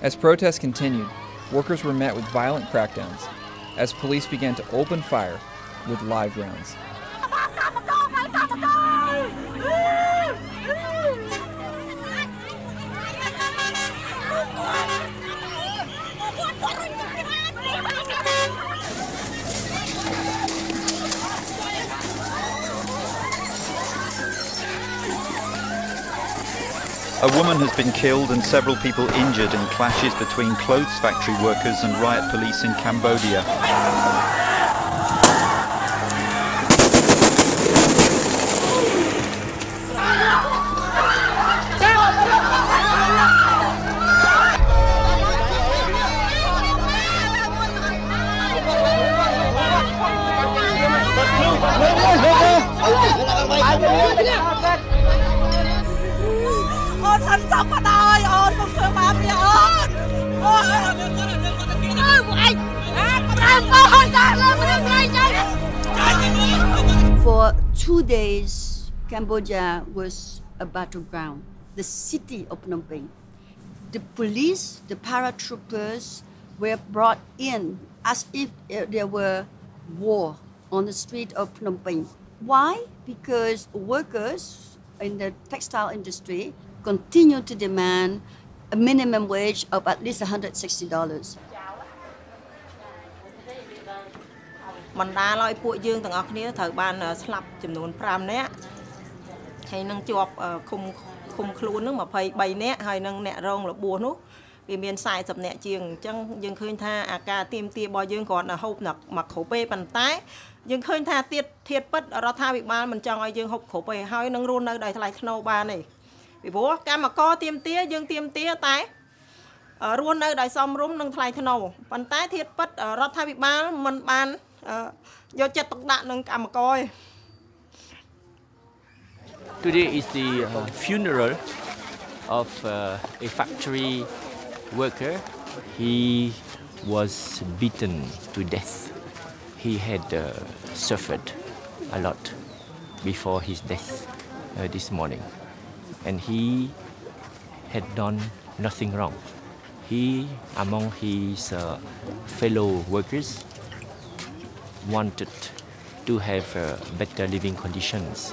Speaker 1: As protests continued, workers were met with violent crackdowns as police began to open fire with live rounds.
Speaker 57: A woman has been killed and several people injured in clashes between clothes factory workers and riot police in Cambodia.
Speaker 58: Cambodia was a battleground. The city of Phnom Penh. The police, the paratroopers were brought in as if uh, there were war on the street of Phnom Penh. Why? Because workers in the textile industry continue to demand a minimum wage of at least $160.
Speaker 59: បណ្ដាលឲ្យពួកយើងទាំងអស់គ្នាត្រូវបានស្លាប់ចំនួន5នាក់ ហើយនឹងជាប់ឃុំឃុំខ្លួននឹង23នាក់ហើយនឹងអ្នករងរបួសនោះវាមាន40នាក់ជាងអញ្ចឹងយើងឃើញថាអាការទៀមទារបស់យើងគ្រាន់តែហូបមកគ្រប់ពេលប៉ុន្តែយើងឃើញថាទៀតធៀបពិតរដ្ឋាភិបាលមិនចង់ឲ្យយើងហូបគ្រប់ពេលហើយនឹងរស់នៅដោយថ្លៃថ្នូរបានទេពីព្រោះកម្មករទៀមទាយើងទៀមទាតែរស់នៅដោយសមរម្យនិងថ្លៃថ្នូរប៉ុន្តែធៀបពិតរដ្ឋាភិបាលមិនបានយកចិត្តទុកដាក់នឹងកម្មករទេ
Speaker 60: Today is the uh, funeral of uh, a factory worker. He was beaten to death. He had uh, suffered a lot before his death uh, this morning. And he had done nothing wrong. He, among his uh, fellow workers, wanted to have uh, better living conditions.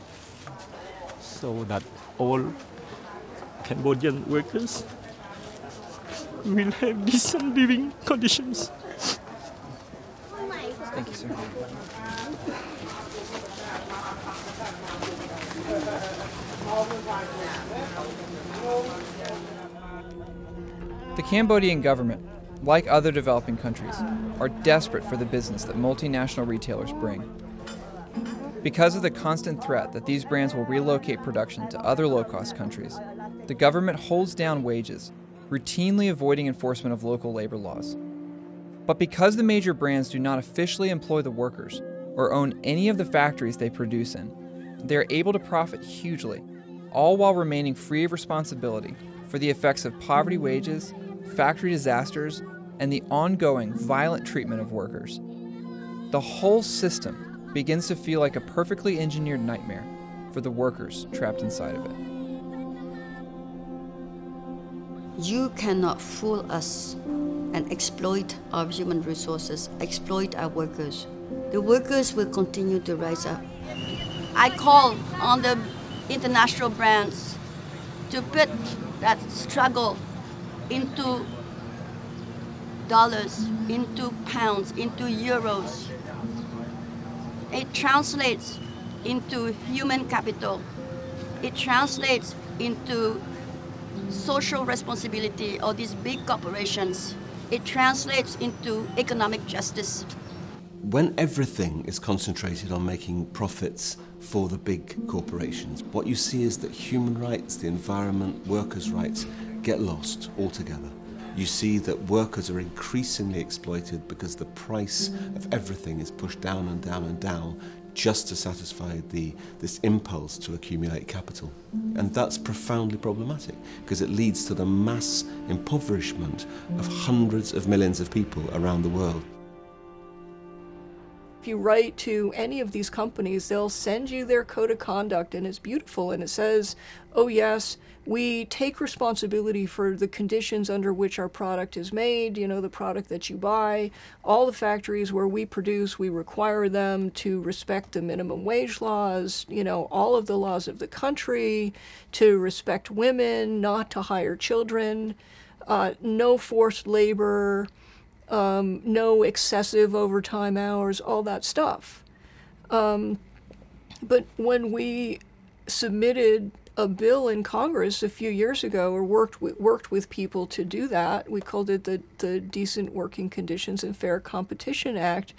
Speaker 60: so that all Cambodian workers will have decent living conditions.
Speaker 1: Thank you, sir. The Cambodian government, like other developing countries, are desperate for the business that multinational retailers bring. Because of the constant threat that these brands will relocate production to other low cost countries, the government holds down wages, routinely avoiding enforcement of local labor laws. But because the major brands do not officially employ the workers, or own any of the factories they produce in, they are able to profit hugely, all while remaining free of responsibility for the effects of poverty wages, factory disasters, and the ongoing violent treatment of workers. The whole system begins to feel like a perfectly engineered nightmare for the workers trapped inside of it.
Speaker 61: You cannot fool us and exploit our human resources, exploit our workers. The workers will continue to rise up. I call on the international brands to put that struggle into dollars, into pounds, into euros. It translates into human capital. It translates into social responsibility of these big corporations. It translates into economic justice.
Speaker 13: When everything is concentrated on making profits for the big corporations, what you see is that human rights, the environment, workers' rights get lost altogether. You see that workers are increasingly exploited because the price of everything is pushed down and down and down just to satisfy the, this impulse to accumulate capital. And that's profoundly problematic because it leads to the mass impoverishment of hundreds of millions of people around the world.
Speaker 59: If you write to any of these companies, they'll send you their code of conduct, and it's beautiful. And it says, oh, yes, we take responsibility for the conditions under which our product is made, you know, the product that you buy. All the factories where we produce, we require them to respect the minimum wage laws, you know, all of the laws of the country, to respect women, not to hire children, uh, no forced labor um, no excessive overtime hours, all that stuff. Um, but when we submitted a bill in Congress a few years ago, or worked with, worked with people to do that, we called it the, the Decent Working Conditions and Fair Competition Act.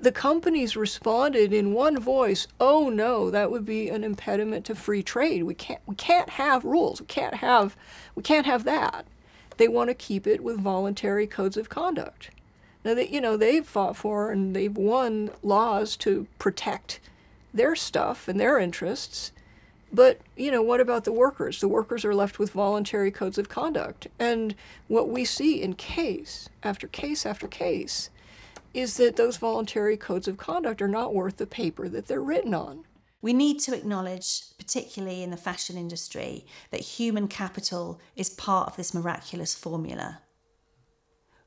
Speaker 59: The companies responded in one voice, "Oh no, that would be an impediment to free trade. We can't we can't have rules. We can't have we can't have that." They want to keep it with voluntary codes of conduct. Now, that you know, they've fought for and they've won laws to protect their stuff and their interests. But, you know, what about the workers? The workers are left with voluntary codes of conduct. And what we see in case after case after case is that those voluntary codes of conduct are not worth the paper that they're written on.
Speaker 3: We need to acknowledge, particularly in the fashion industry, that human capital is part of this miraculous formula.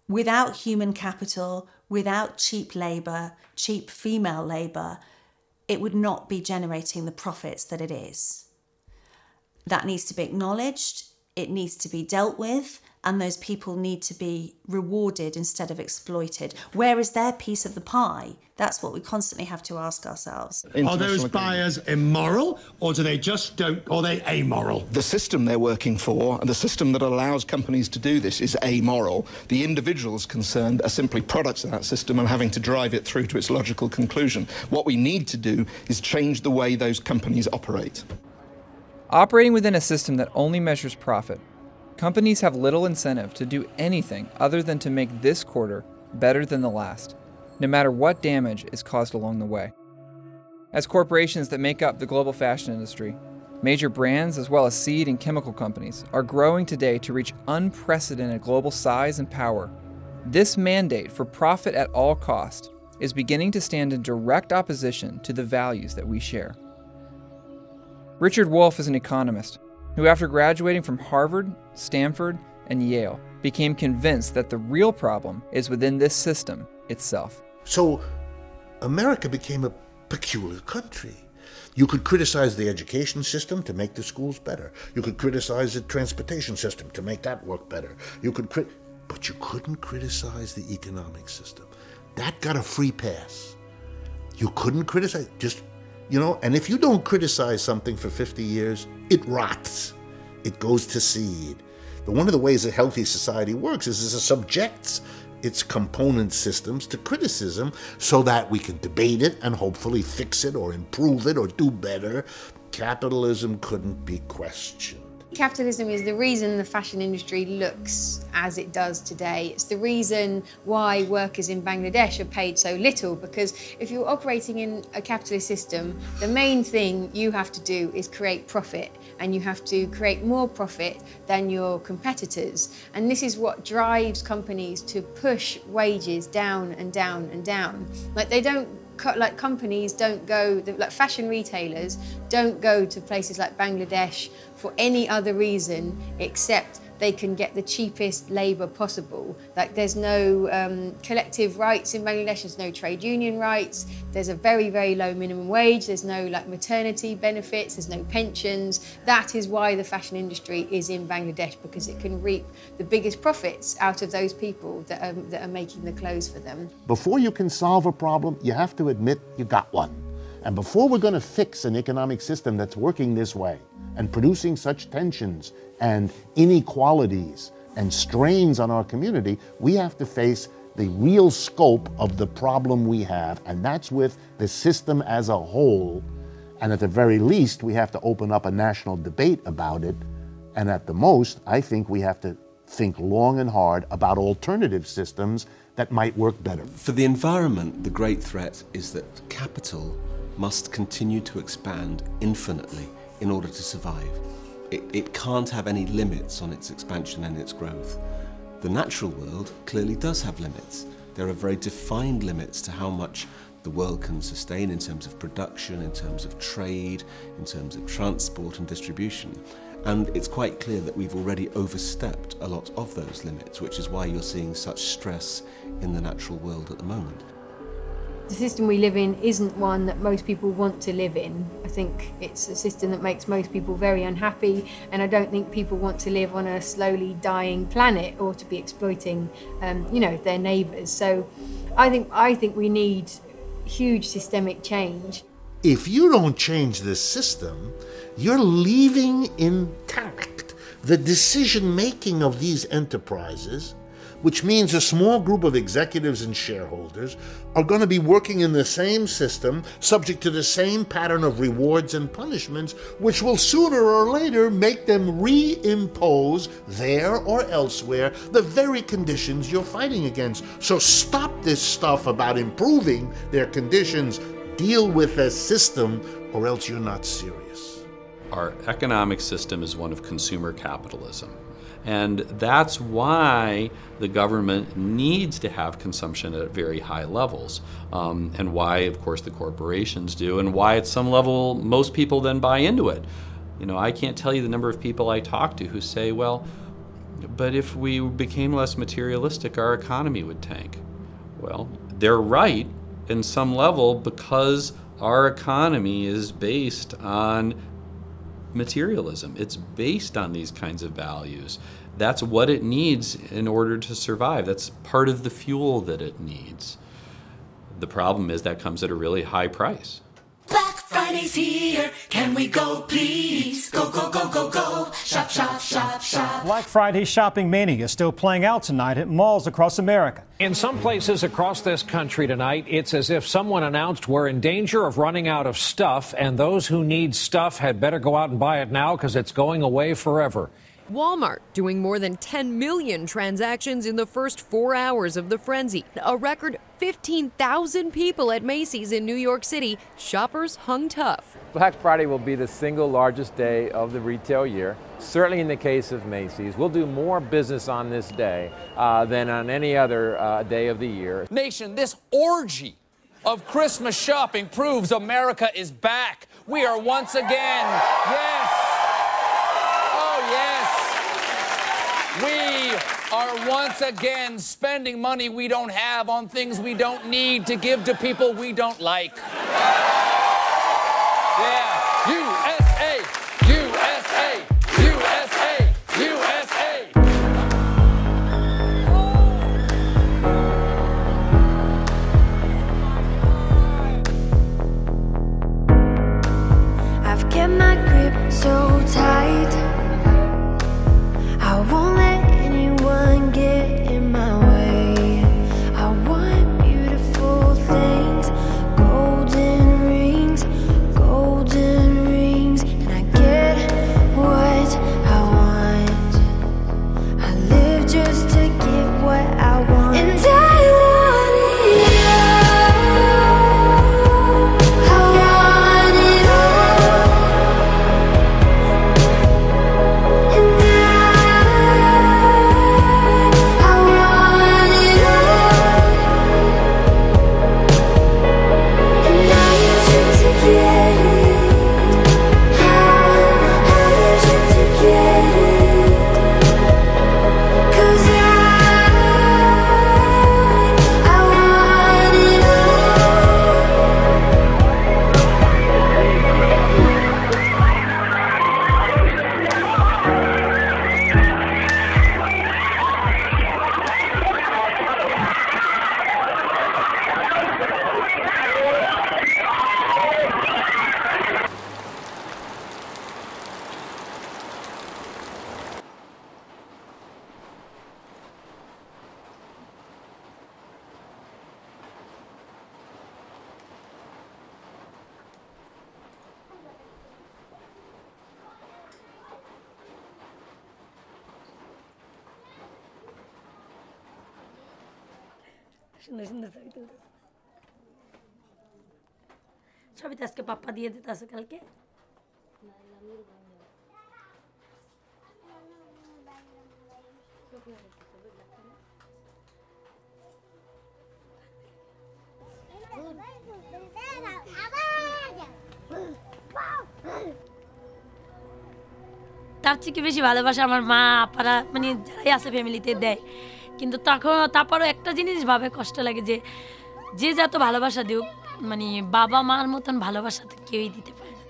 Speaker 3: Without human capital, without cheap labour, cheap female labour, it would not be generating the profits that it is. That needs to be acknowledged, it needs to be dealt with, and those people need to be rewarded instead of exploited. Where is their piece of the pie? That's what we constantly have to ask ourselves.
Speaker 62: Are those buyers immoral, or do they just don't, or are they amoral?
Speaker 63: The system they're working for, and the system that allows companies to do this, is amoral. The individuals concerned are simply products of that system and having to drive it through to its logical conclusion. What we need to do is change the way those companies operate.
Speaker 1: Operating within a system that only measures profit, companies have little incentive to do anything other than to make this quarter better than the last, no matter what damage is caused along the way. As corporations that make up the global fashion industry, major brands as well as seed and chemical companies are growing today to reach unprecedented global size and power. This mandate for profit at all cost is beginning to stand in direct opposition to the values that we share. Richard Wolff is an economist who, after graduating from Harvard, Stanford, and Yale, became convinced that the real problem is within this system itself.
Speaker 64: So, America became a peculiar country. You could criticize the education system to make the schools better. You could criticize the transportation system to make that work better. You could crit- but you couldn't criticize the economic system. That got a free pass. You couldn't criticize just you know, and if you don't criticize something for 50 years, it rots. It goes to seed. But one of the ways a healthy society works is it subjects its component systems to criticism so that we can debate it and hopefully fix it or improve it or do better. Capitalism couldn't be questioned.
Speaker 65: Capitalism is the reason the fashion industry looks as it does today. It's the reason why workers in Bangladesh are paid so little because if you're operating in a capitalist system, the main thing you have to do is create profit and you have to create more profit than your competitors. And this is what drives companies to push wages down and down and down. Like they don't like companies don't go like fashion retailers don't go to places like Bangladesh for any other reason except they can get the cheapest labour possible. Like there's no um, collective rights in Bangladesh, there's no trade union rights, there's a very, very low minimum wage, there's no like maternity benefits, there's no pensions. That is why the fashion industry is in Bangladesh because it can reap the biggest profits out of those people that are, that are making the clothes for them.
Speaker 64: Before you can solve a problem, you have to admit you got one. And before we're going to fix an economic system that's working this way and producing such tensions and inequalities and strains on our community, we have to face the real scope of the problem we have, and that's with the system as a whole. And at the very least, we have to open up a national debate about it. And at the most, I think we have to think long and hard about alternative systems that might work better.
Speaker 13: For the environment, the great threat is that capital must continue to expand infinitely in order to survive it, it can't have any limits on its expansion and its growth. The natural world clearly does have limits. There are very defined limits to how much the world can sustain in terms of production, in terms of trade, in terms of transport and distribution. And it's quite clear that we've already overstepped a lot of those limits, which is why you're seeing such stress in the natural world at the moment
Speaker 65: the system we live in isn't one that most people want to live in. I think it's a system that makes most people very unhappy, and I don't think people want to live on a slowly dying planet or to be exploiting, um, you know, their neighbours. So, I think I think we need huge systemic change.
Speaker 64: If you don't change the system, you're leaving intact the decision making of these enterprises which means a small group of executives and shareholders are going to be working in the same system, subject to the same pattern of rewards and punishments, which will sooner or later make them reimpose there or elsewhere the very conditions you're fighting against. So stop this stuff about improving their conditions. Deal with the system, or else you're not serious.
Speaker 34: Our economic system is one of consumer capitalism. And that's why the government needs to have consumption at very high levels, um, and why, of course, the corporations do, and why at some level most people then buy into it. You know, I can't tell you the number of people I talk to who say, well, but if we became less materialistic, our economy would tank. Well, they're right in some level because our economy is based on materialism. It's based on these kinds of values. That's what it needs in order to survive. That's part of the fuel that it needs. The problem is that comes at a really high price.
Speaker 66: Friday's here. Can we go, please? Go, go, go, go, go. Shop, shop, shop, shop.
Speaker 67: Black Friday shopping mania is still playing out tonight at malls across America.
Speaker 68: In some places across this country tonight, it's as if someone announced we're in danger of running out of stuff, and those who need stuff had better go out and buy it now because it's going away forever.
Speaker 69: Walmart doing more than 10 million transactions in the first four hours of the frenzy. A record 15,000 people at Macy's in New York City. Shoppers hung tough.
Speaker 70: Black Friday will be the single largest day of the retail year. Certainly, in the case of Macy's, we'll do more business on this day uh, than on any other uh, day of the year.
Speaker 71: Nation, this orgy of Christmas shopping proves America is back. We are once again, yes. We are once again spending money we don't have on things we don't need to give to people we don't like. Yeah, USA, USA, USA, USA.
Speaker 66: I've kept my grip so tight. I won't
Speaker 27: সুন্দর সুন্দর ছবি তুলতেছে ছবি তো আজকে পাপ্পা দিয়ে দিতে আছে কালকে তার থেকে বেশি ভালোবাসা আমার মা আপারা মানে যারাই আছে ফ্যামিলিতে দেয় কিন্তু তখন তারপরও একটা জিনিস ভাবে কষ্ট লাগে যে যে যত ভালোবাসা দিক মানে বাবা মার মতন ভালোবাসা তো কেউই দিতে পারে না।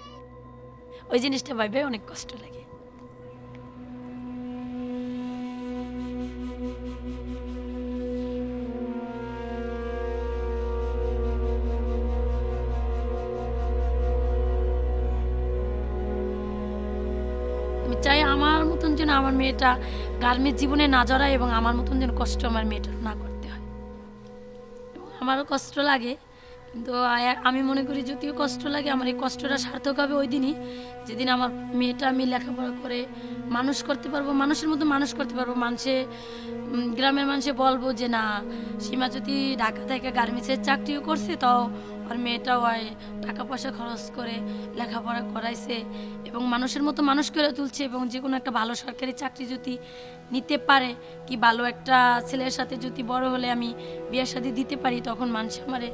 Speaker 27: ওই জিনিসটা ভাবে অনেক কষ্ট লাগে। চাই আমার মতন যেন আমার মেয়েটা গার্মেন্ট জীবনে না জড়ায় এবং আমার মতন যেন কষ্ট আমার মেয়েটার না করতে হয়। এবং আমারও কষ্ট লাগে, কিন্তু আমি মনে করি যদিও কষ্ট লাগে, আমার এই কষ্টটা সার্থক হবে ওই দিনই। যেদিন আমার মেয়েটা আমি লেখাপড়া করে মানুষ করতে পারব, মানুষের মতো মানুষ করতে পারব। মানুষে গ্রামের মানুষে বলব যে, না, সীমা যদি ঢাকা থেকে গার্মেন্টসের চাকরিও করছে, তাও আর মেয়েটাও হয় টাকা পয়সা খরচ করে লেখাপড়া করাইছে এবং মানুষের মতো মানুষ করে তুলছে এবং যে কোনো একটা ভালো সরকারি চাকরি যদি নিতে পারে কি ভালো একটা ছেলের সাথে যদি বড় হলে আমি বিয়ের সাথে দিতে পারি তখন মানুষ আমারে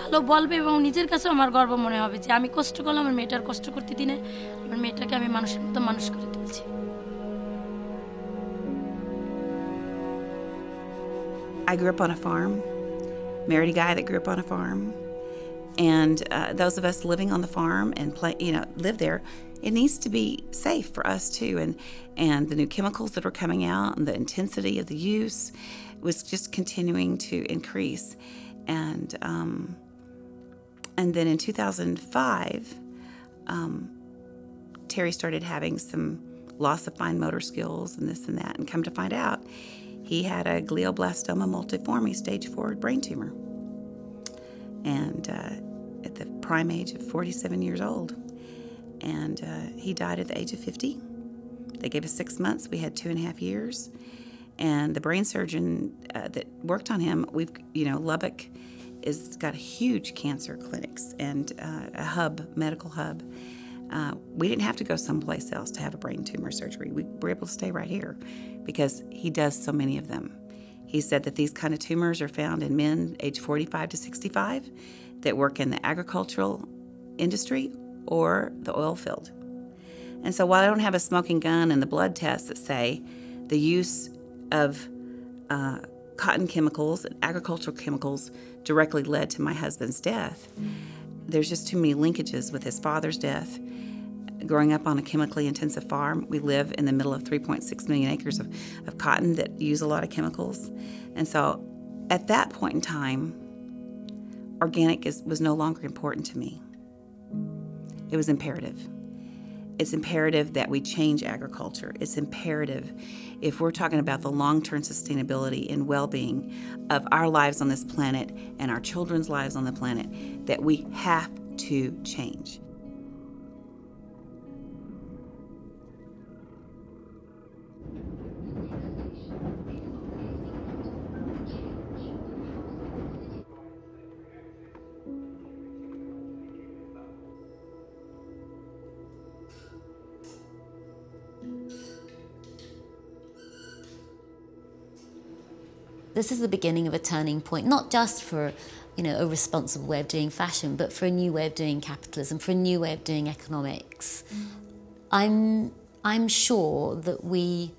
Speaker 27: ভালো বলবে এবং নিজের কাছেও আমার গর্ব মনে হবে যে আমি কষ্ট করলাম আমার মেয়েটার কষ্ট করতে দিনে আমার মেয়েটাকে আমি মানুষের মতো মানুষ করে তুলছি।
Speaker 29: I grew up on a farm, married a guy that grew up on a farm, and uh, those of us living on the farm and play, you know, live there, it needs to be safe for us too. And and the new chemicals that were coming out and the intensity of the use was just continuing to increase, and um, and then in 2005, um, Terry started having some loss of fine motor skills and this and that, and come to find out, he had a glioblastoma multiforme stage four brain tumor, and uh, at the prime age of 47 years old, and uh, he died at the age of 50. They gave us six months. We had two and a half years, and the brain surgeon uh, that worked on him, we've you know Lubbock is got a huge cancer clinics and uh, a hub, medical hub. Uh, we didn't have to go someplace else to have a brain tumor surgery. We were able to stay right here because he does so many of them. He said that these kind of tumors are found in men age 45 to 65 that work in the agricultural industry or the oil field. And so while I don't have a smoking gun and the blood tests that say the use of uh, cotton chemicals and agricultural chemicals directly led to my husband's death, there's just too many linkages with his father's death. Growing up on a chemically intensive farm, we live in the middle of 3.6 million acres of, of cotton that use a lot of chemicals. And so at that point in time, organic is, was no longer important to me. It was imperative. It's imperative that we change agriculture. It's imperative if we're talking about the long term sustainability and well being of our lives on this planet and our children's lives on the planet that we have to change.
Speaker 25: This is the beginning of a turning point, not just for you know a responsible way of doing fashion, but for a new way of doing capitalism, for a new way of doing economics. I'm I'm sure that we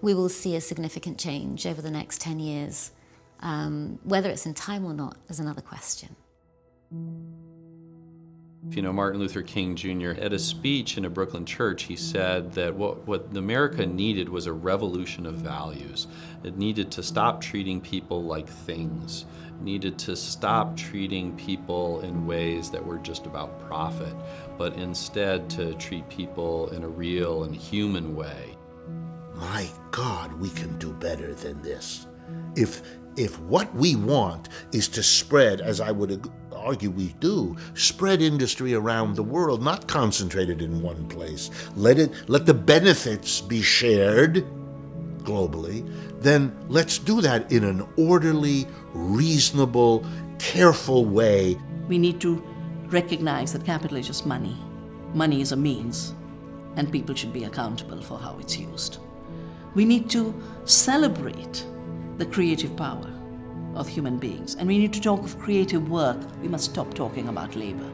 Speaker 25: we will see a significant change over the next ten years. Um, whether it's in time or not is another question.
Speaker 34: You know, Martin Luther King Jr., at a speech in a Brooklyn church, he said that what, what America needed was a revolution of values. It needed to stop treating people like things, it needed to stop treating people in ways that were just about profit, but instead to treat people in a real and human way.
Speaker 64: My God, we can do better than this. If if what we want is to spread, as I would argue we do, spread industry around the world, not concentrated in one place. Let it let the benefits be shared globally, then let's do that in an orderly, reasonable, careful way.
Speaker 31: We need to recognize that capital is just money. Money is a means, and people should be accountable for how it's used. We need to celebrate the creative power of human beings, and we need to talk of creative work. We must stop talking about labor.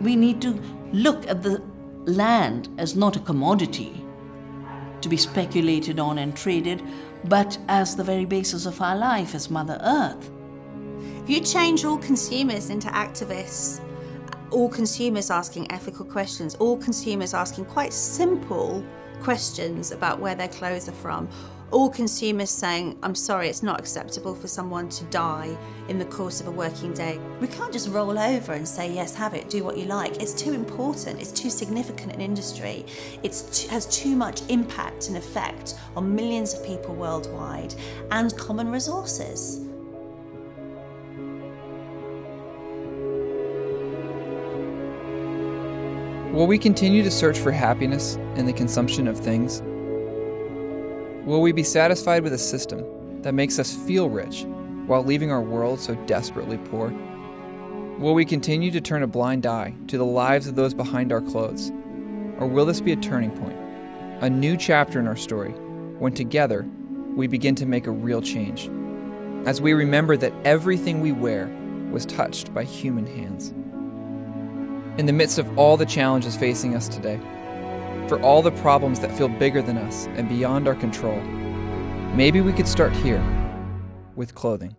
Speaker 31: We need to look at the land as not a commodity to be speculated on and traded, but as the very basis of our life as Mother Earth.
Speaker 3: If you change all consumers into activists, all consumers asking ethical questions, all consumers asking quite simple questions about where their clothes are from, all consumers saying, I'm sorry, it's not acceptable for someone to die in the course of a working day. We can't just roll over and say, yes, have it, do what you like. It's too important, it's too significant an industry, it has too much impact and effect on millions of people worldwide and common resources.
Speaker 1: Will we continue to search for happiness in the consumption of things? Will we be satisfied with a system that makes us feel rich while leaving our world so desperately poor? Will we continue to turn a blind eye to the lives of those behind our clothes? Or will this be a turning point, a new chapter in our story, when together we begin to make a real change? As we remember that everything we wear was touched by human hands in the midst of all the challenges facing us today, for all the problems that feel bigger than us and beyond our control, maybe we could start here with clothing.